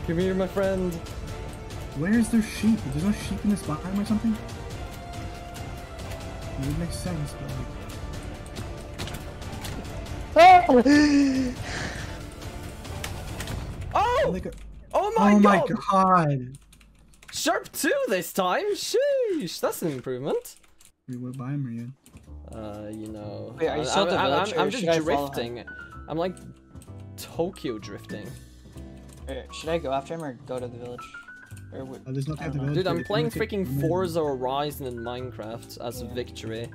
Come here, my friend. Where's their sheep? There's no sheep in this biome or something? It would make sense, but like... <gasps> Oh! like a- Oh my oh my god! god! Sharp 2 this time? Sheesh, that's an improvement. Wait, what biome are you in? Uh, you know. Wait, are you I'm, still I'm, village, I'm, I'm just I follow him? drifting. I'm like Tokyo drifting. Or should I go after him or go to the village? Or wh- Oh, there's nothing at the village. Dude, I'm playing gonna take freaking minute. Forza Horizon in Minecraft as victory.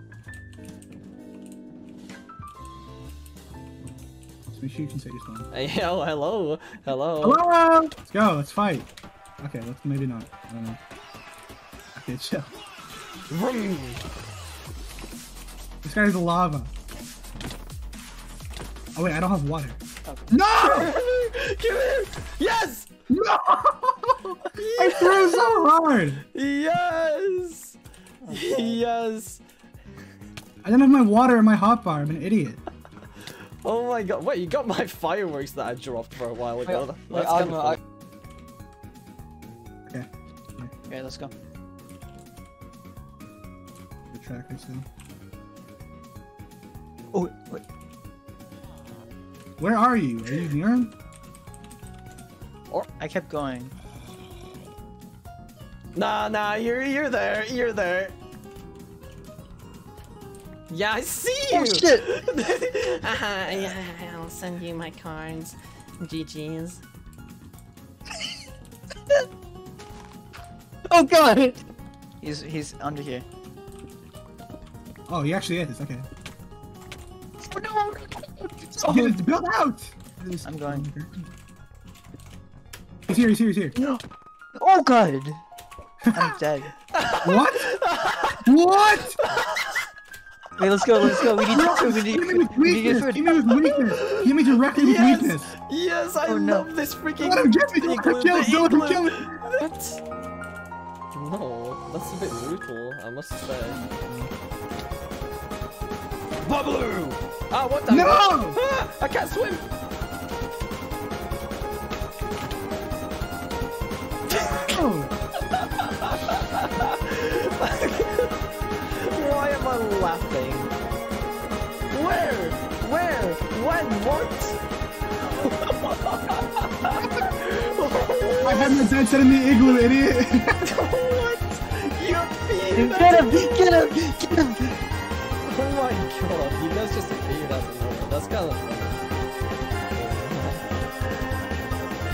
Just make sure you can say your spawn. Hey, <laughs> oh, hello, hello. Hello! Let's go, let's fight. Okay, let's maybe not. I don't know. Okay, chill. Vroom. This guy is lava. Oh wait, I don't have water. Okay. No! <laughs> Come here! Yes! No! <laughs> I threw so hard. Yes! Yes! I didn't have my water in my hotbar. I'm an idiot. <laughs> Oh my god. Wait, you got my fireworks that I dropped for a while ago. Wait, That's wait, I'll kind go, I'll- Okay. Okay, let's go. The tracker still. Oh, wait, wait. Where are you? Are you near him? I kept going. Nah, nah, you're you're there, you're there. Yeah, I see oh, you. Oh, shit! Haha, <laughs> uh-huh, yeah, I'll send you my cards. GG's. <laughs> Oh god! He's he's under here. Oh, he actually is. Okay. Oh no! Oh, it's built out. I'm going. He's here. He's here. He's here. Oh god! I'm dead. <laughs> What? what? Wait, let's go, let's go. We need food, we Give me need, with we need weakness. food. Give me with weakness. Give me directly with Yes! weakness. Yes, I Oh, no. love this freaking. Let him get me. Don't let him kill the me. Don't let him kill. What? No, that's a bit brutal, I must say. Ah, what the? No! Ah, I can't swim! <laughs> Why am I laughing? Where? Where? When? What? I had my dad set in the igloo, idiot. <laughs> what? You appeared Get him! Get him! Get him! Oh my god, you guys just appeared out of nowhere. That's kind of funny.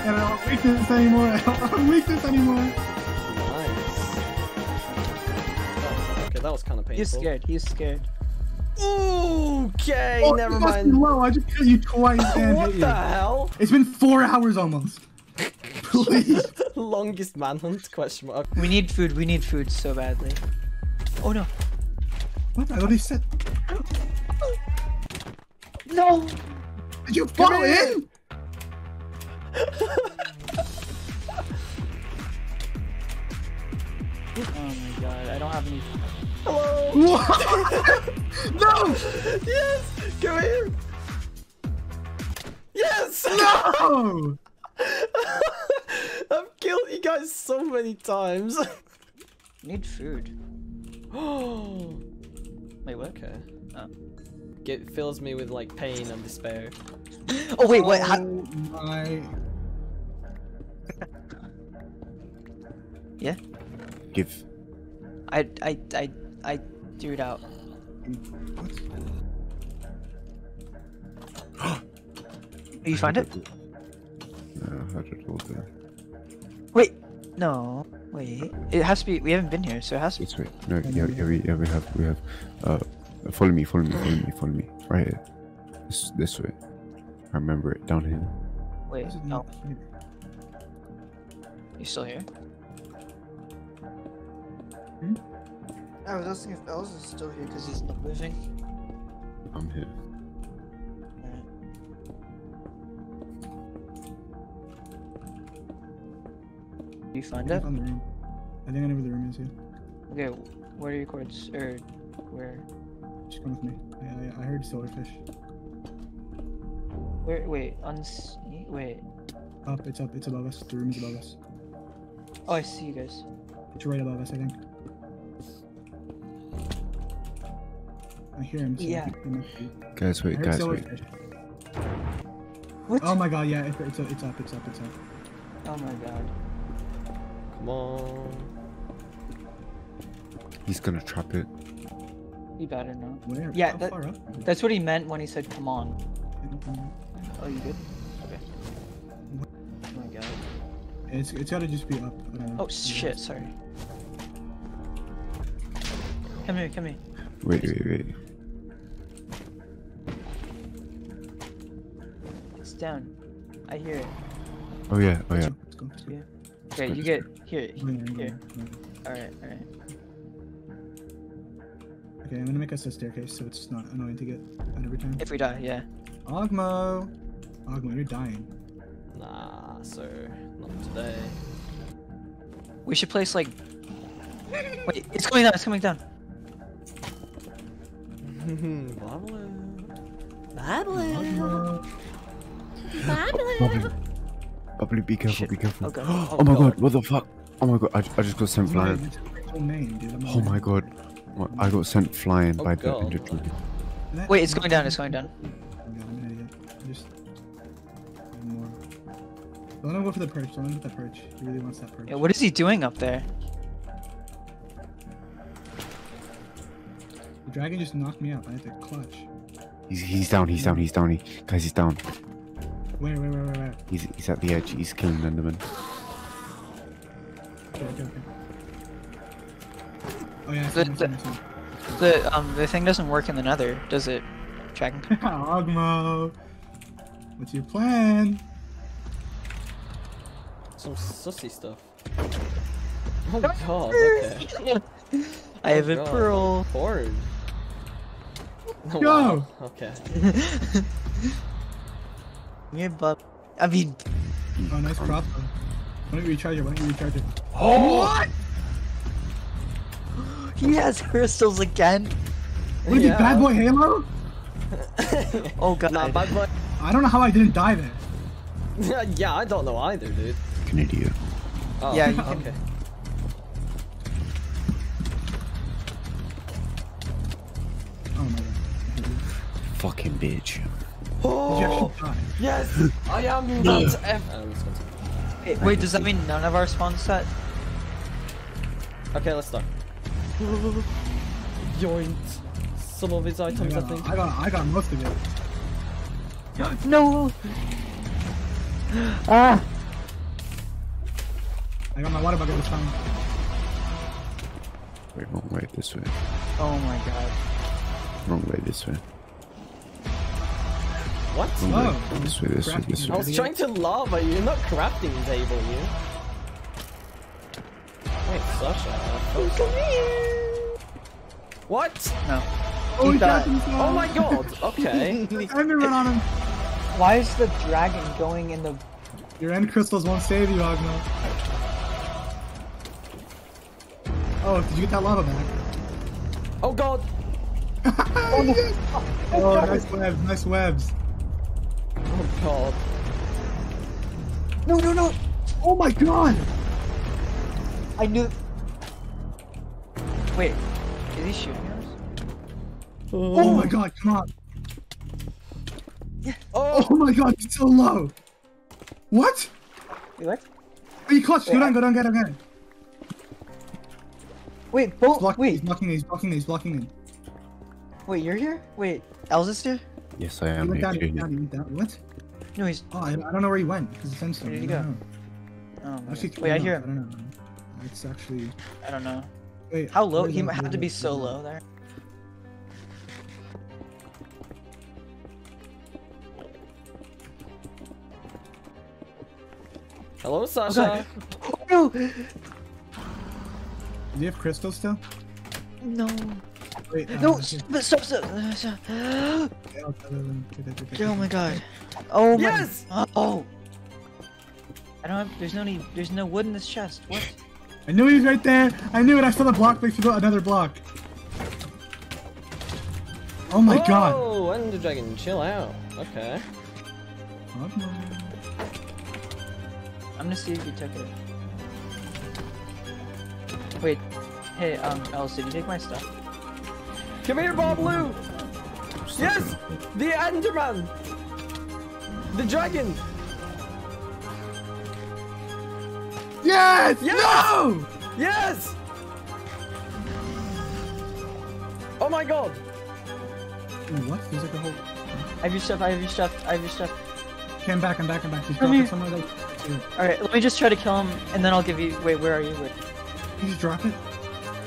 and I don't weakness anymore. I don't have weakness anymore. Nice. Okay, that was kind of painful. He's scared, he's scared. Okay, Oh, never you mind. Low. I just killed you twice <laughs> and What hit the you. hell? It's been four hours almost. <laughs> Please. <laughs> Longest manhunt? Question mark. We need food, we need food so badly. Oh no. What? I already said. No! Did you fall here. in? Oh my god, I don't have any Hello? What? <laughs> no! Yes! Come here! Yes! No! <laughs> I've killed you guys so many times. need food. Oh. <gasps> Wait, what? Okay. It fills me with like pain and despair. <gasps> Oh wait, what? How- Oh my. <laughs> yeah? Give. I I I I threw it out. <gasps> What? you find it? No, I just hold it. Wait. No. Wait. It has to be. We haven't been here, so it has to be. This way. No, yeah, yeah, we, yeah, we have, we have. Uh, follow me, follow me, follow me, follow me. Right here. This, this way. I remember it down here. Wait. This is No. You still here? Hmm? I was asking if Ellz is still here because he's not moving. I'm here. You find I it? found the room. I think I know where the room is. Yeah. Okay. where are your cords? Or where? Just come with me. I, I, I heard silverfish. Where? Wait. Uns. Wait. Up. It's up. It's above us. The room is above us. Oh, I see you guys. It's right above us. I think. I hear him. So Yeah. think they Guys, wait, guys, wait. What? Oh my god! Yeah. It's, it's, it's up. It's up. It's up. Oh my god. Come on. He's gonna trap it. You better know. Where? Yeah, How that- far up? That's what he meant when he said, "Come on." Oh, you good? Okay. Oh my god. It's it's gotta just be up. I. Oh shit! Sorry. Come here. Come here. Wait, wait, wait. It's down. I hear it. Oh yeah, oh yeah. Let's go. Let's go. Okay, you get here. Yeah, yeah, Here. yeah, yeah. Okay, I'm gonna make us a staircase so it's not annoying to get on every time. If we die, yeah. Ogmoe! Ogmoe, you're dying. Nah, sir. Not today. We should place like. Wait, it's coming down. It's coming down. Baablu. Ogmoe! Baablu. Baablu, be careful, Shit. be careful. Oh god. <gasps> Oh, my oh, god, what the fuck? Oh my god, I, I just got sent flying. that's my whole name, dude. I'm Oh my god. What- I got sent flying Oh by the god. Ender Dragon. That- Wait, it's going down. It's going down. God, I'm an idiot. I Just. Don't wanna go for the perch. Don't want to get that perch. He really wants that perch. Yeah, what is he doing up there? The dragon just knocked me out. I had to clutch. He's, he's down, he's down, he's down. He, guys, he's down. Where, where, where, where, where? He's, he's at the edge. He's killing Enderman. Okay, okay, okay. Oh yeah, The- him, I see him, the- I see him. The um the thing doesn't work in the Nether, does it? Dragon. <laughs> Ogmoe! What's your plan? Some sussy stuff. Oh god, okay. <laughs> I have a Oh, God. pearl. Horde. Oh, Go! wow. Okay. <laughs> Yeah, but I mean, Oh, nice crossbow. Why don't you recharge it? Why don't you recharge it? Oh! What? He has crystals again. What is Yeah. it, BadBoyHalo? <laughs> Oh god. Nah, bad boy. I don't know how I didn't die there. <laughs> yeah, I don't know either, dude. An idiot. Oh, Yeah, you can- okay. Oh my god. Fucking bitch. Oh, actually die? yes! I am that F. Oh, let's go. Wait, wait, does that mean none of our spawns set? Okay, let's start. <laughs> Yoint. Some of his items, I got, think. I got, I got most of it. No. Ah. I got my water bucket this time. Wait, wrong way, this way. Oh my god. Wrong way, this way. What? Wrong Oh. way. This way, this way, this I was trying to lava you, not crafting table you. Wait, Sasha. Come here. What? No. Oh, he died. Oh my god. <laughs> Okay. Enderman on him. Why is the dragon going in the? Your end crystals won't save you, Ogmoe. Oh, did you get that lava back? oh god. <laughs> Oh. oh, nice webs, nice webs. Oh god. No, no, no! Oh my god! I knew. Wait, is he shooting us? Oh my oh. god, come on. Yeah. Oh. Oh my god, it's so low. What? Wait, what? Oh, you clutched. Go Wait, down, I- go down, get him, get him. Wait, He's both. blocking, Wait, he's blocking, he's blocking, he's blocking me. wait, you're here? Wait, Elza's here? Yes, I am. He am went down, he went down, he went down. What? No, he's. Oh, I, I don't know where he went because the fence. Where did he go? know. Oh, my Actually, wait, I don't hear him. I don't know. It's actually. I don't know. Wait. How low? He the- had to be so low there. Hello, Sasha. <laughs> No! Do you have crystals still? No! Wait. No! Um, okay. Stop! Stop! stop. <gasps> stop. Oh my god. Oh my. Yes! Oh. I don't have. There's no need. There's no wood in this chest. What? I knew he was right there. I knew it. I saw the block next to another block. Oh my god. Oh, Ender Dragon, chill out. Okay. I'm gonna see if you took it. Wait. Hey, um, Ellz, did you take my stuff? Come here, Baablu. Yes, the Enderman. The dragon. Yes! Yes! No! Yes. Oh my god. Wait, what? There's like a whole. I have your stuff. I have your stuff. I have your stuff. Okay, I'm back. I'm back. I'm back. Just Come drop somewhere. Like. All right, let me just try to kill him, and then I'll give you. Wait, where are you? Wait. you just drop it.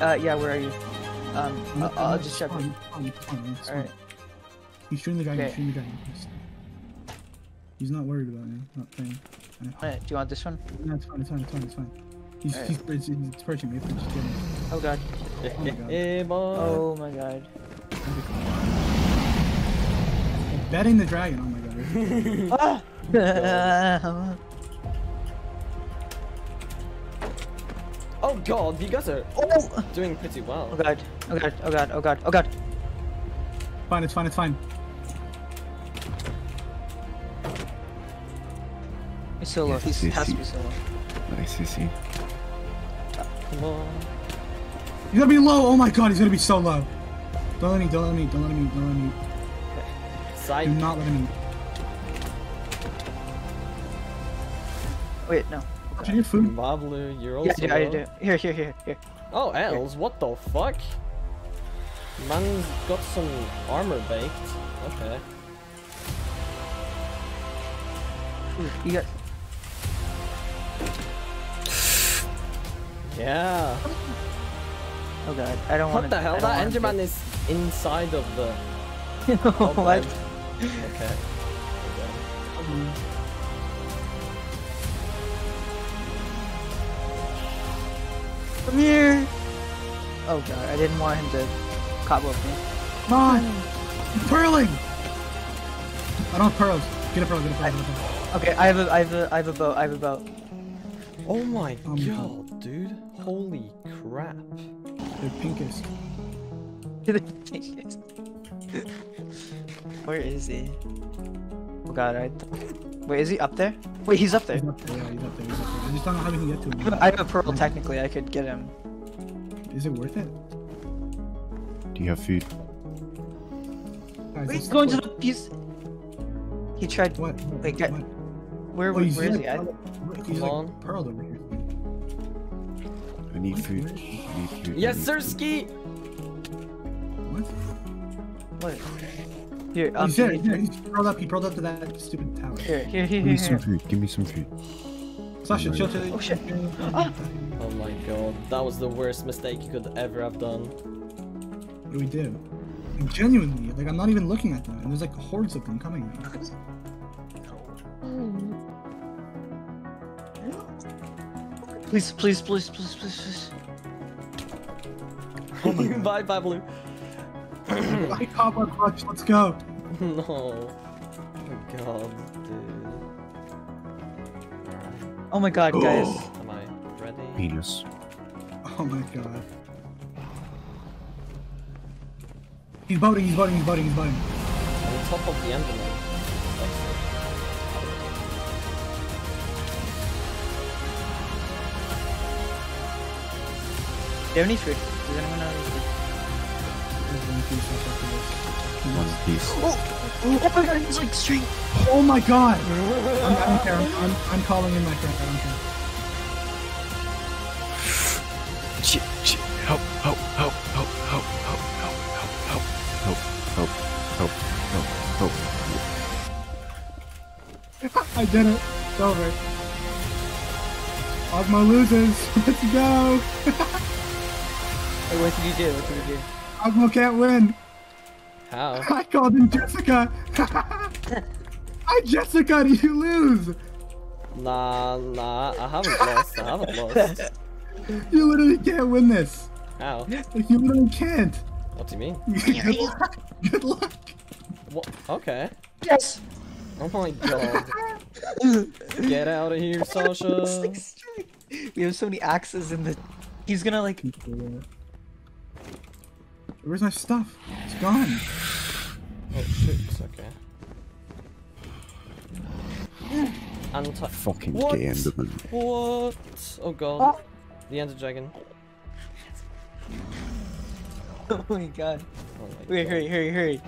Uh, yeah, where are you? Um, I'm I'll, I'll just check. it's fine, it's fine, it's All right. He's shooting the guy, Okay. He's shooting the. He's, he's not worried about me. Not playing. Alright, do you want this one? No, it's fine. It's fine. It's fine. It's fine. He's Alright. he's, he's, he's perching me. Just kidding. Oh god. Oh my god. Eh, boy. Oh my god. Betting the dragon. Oh my god. <laughs> Ah! Oh god, you guys are oh! doing pretty well. Oh god. Oh god. Oh god. Oh god. Oh god. Fine. It's fine. It's fine. He's so low. He's, he has to be so low. Nice, HissY. Come on. He's gonna be low. Oh my god. He's gonna be so low. Don't let me. Don't let me. Don't let me. Don't let me. Psych. Do not let me. Wait, no. Watch your food. Baablu, you're Yeah, also I do, I low. do. Here, here, here, here. Oh, Ellz, what the fuck? Man's got some armor baked. Okay. Ooh, you got. Yeah. <laughs> Oh god. I don't want What the hell? That Enderman is inside of the. <laughs> what? Okay. Okay. Come here. Oh god. I didn't want him to cobble me. Come on. He's Pearling. I don't have pearls. Get a pearl. Get a pearl. Get a pearl. Okay, I have a, I have a, I have a boat. I have a boat. Oh my Um, god, dude. Holy crap. They're pinkest. <laughs> Where is he? Oh god, I. Wait, is he up there? Wait, he's up there. He's up there. Yeah, he's up there. He's up there. I just don't know how we can get to him. I have a pearl. Technically, I could get him. Is it worth it? Do you have food? Guys, Wait, he's going to the. He's. He tried. What? Wait, get- What? Where, Oh, where he's is like he? I, pearl- He's Come like pearled over here. I need food. I need food. Yes, need sir, food. Ski! What? what? Here, um, he's there. here, He's, there. he's pearled up. He pearled up to that stupid tower. here, here, here, Give me here, some food. Give me some food. Sasha, chill, chill. Oh, shit. Ah. Oh my god, that was the worst mistake you could ever have done. What do we do? Like, genuinely, like I'm not even looking at them, and there's like hordes of them coming. <laughs> Please, please, please, please, please, please. Oh my god. Bye, Baablu. I caught my clutch. Let's go. <laughs> No. Oh god, dude. Oh my god, guys. Am I ready? Penis. Oh my god. He's boating. He's boating. He's boating. He's boating. On top of the Enderman. Do you have any food? Does anyone know any food? There's one piece left after this. One piece. Oh my god, he's like straight. Oh my god! I'm, I don't care. I'm, I'm, I'm calling in my friend. I don't care. Shit, shit. Help, help, help, help, help, help, help, help, help, help, help, help, help, help. I did it. It's over. Ogmoe loses. Let's go. Wait, what did you do? What did you do? Ogmoe can't win. How? <laughs> I called him Jessica. <laughs> I Jessica. do You lose. Nah, nah, I haven't lost, I haven't lost. <laughs> You literally can't win this. How? Like, you literally can't. What do you mean? Good luck. Good luck. What? Okay. Yes. Oh my god. Get out of here, Sasha. we have so many axes in the. He's gonna like. Where's my stuff? It's gone. Oh shit, it's okay. Anti- Fucking What? gay Enderman. What? Oh god. Ah. The Ender Dragon. <laughs> Oh my god. Oh my Wait, god. hurry, hurry, hurry.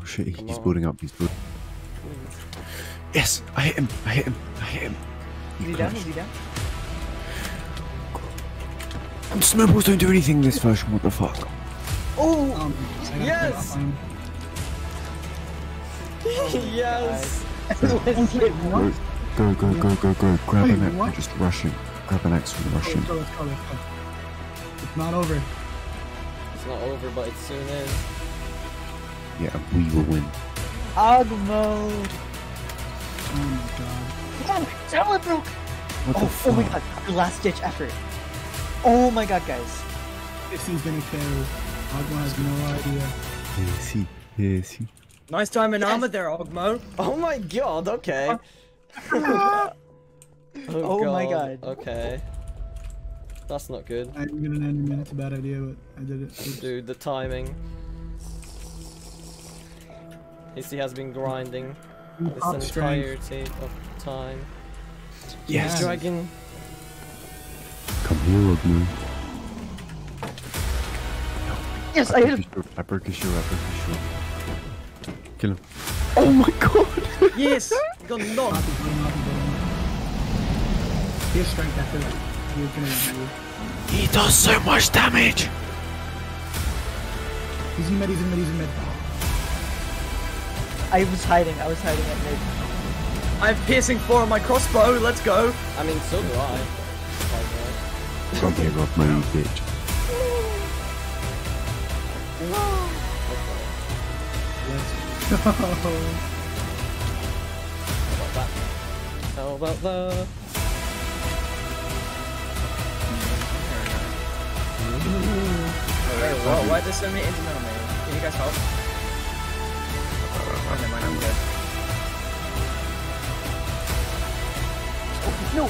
Oh shit, Come he's on. building up. He's building. Yes, I hit him. I hit him. I hit him. Is he down? Is he down? Snowballs don't do anything in this version. What the fuck? Oh! Um, Yes! <laughs> Yes! what? <laughs> Go, go, go, go, go. Grab Wait, an axe what? and just rush him. Grab an axe and rush Let's go, let's go, let's go. It's not over. It's not over, but it soon is. Yeah, we will win. Ogmoe! Oh my god. Oh, tower broke! What the Oh, oh my god, the last ditch effort. Oh my god, guys. If he's gonna carry, Ogmoe has no idea. Yes, he. Yes, he. Nice time in armor there, Ogmoe. Oh my god, okay. <laughs> oh, Oh my god. Okay. That's not good. I'm gonna end a minute. It's a bad idea, but I did it. Oops. Dude, the timing. He has been grinding this Up strength. entirety of time. Yes. Dragon. Come here, Ogmoe. Yes, I hit him. I broke his shield. I broke his shield. Kill him. Oh my god! <laughs> Yes! You got knocked. Not the button, not the button. He has strength after. You're gonna hit. He does so much damage! He's in mid, he's in mid, he's in mid. I was hiding. I was hiding at mid. I have piercing four on my crossbow. Let's go. I mean, so do I. by the way. Come here, Ogmoe, you bitch. Let's go. How about that? Wait, whoa, why are there so many internet on me? Can you guys help? Oh, never mind, I'm good. No.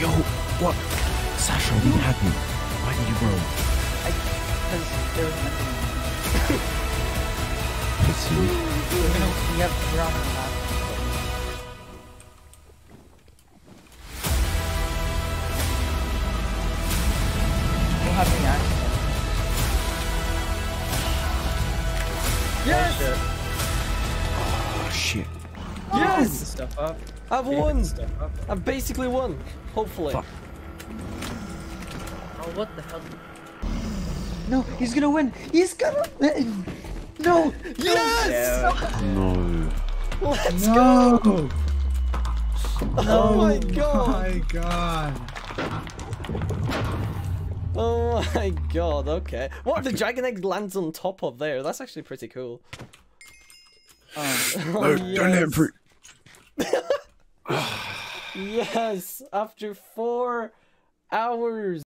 Yo, what? Sasha, what happened? Why did you run? Because there was nothing. We're gonna. We have. We're I've Can you pick won! the stuff up? I've basically won. Hopefully. Fuck. Oh, what the hell? No, he's gonna win. He's gonna win. No. Yes! No. Let's No! go! Oh my god! Oh my god. Oh my god, okay. What the dragon egg lands on top of there? That's actually pretty cool. Um, <laughs> Oh, No, don't let him through. <sighs> Yes! After four hours!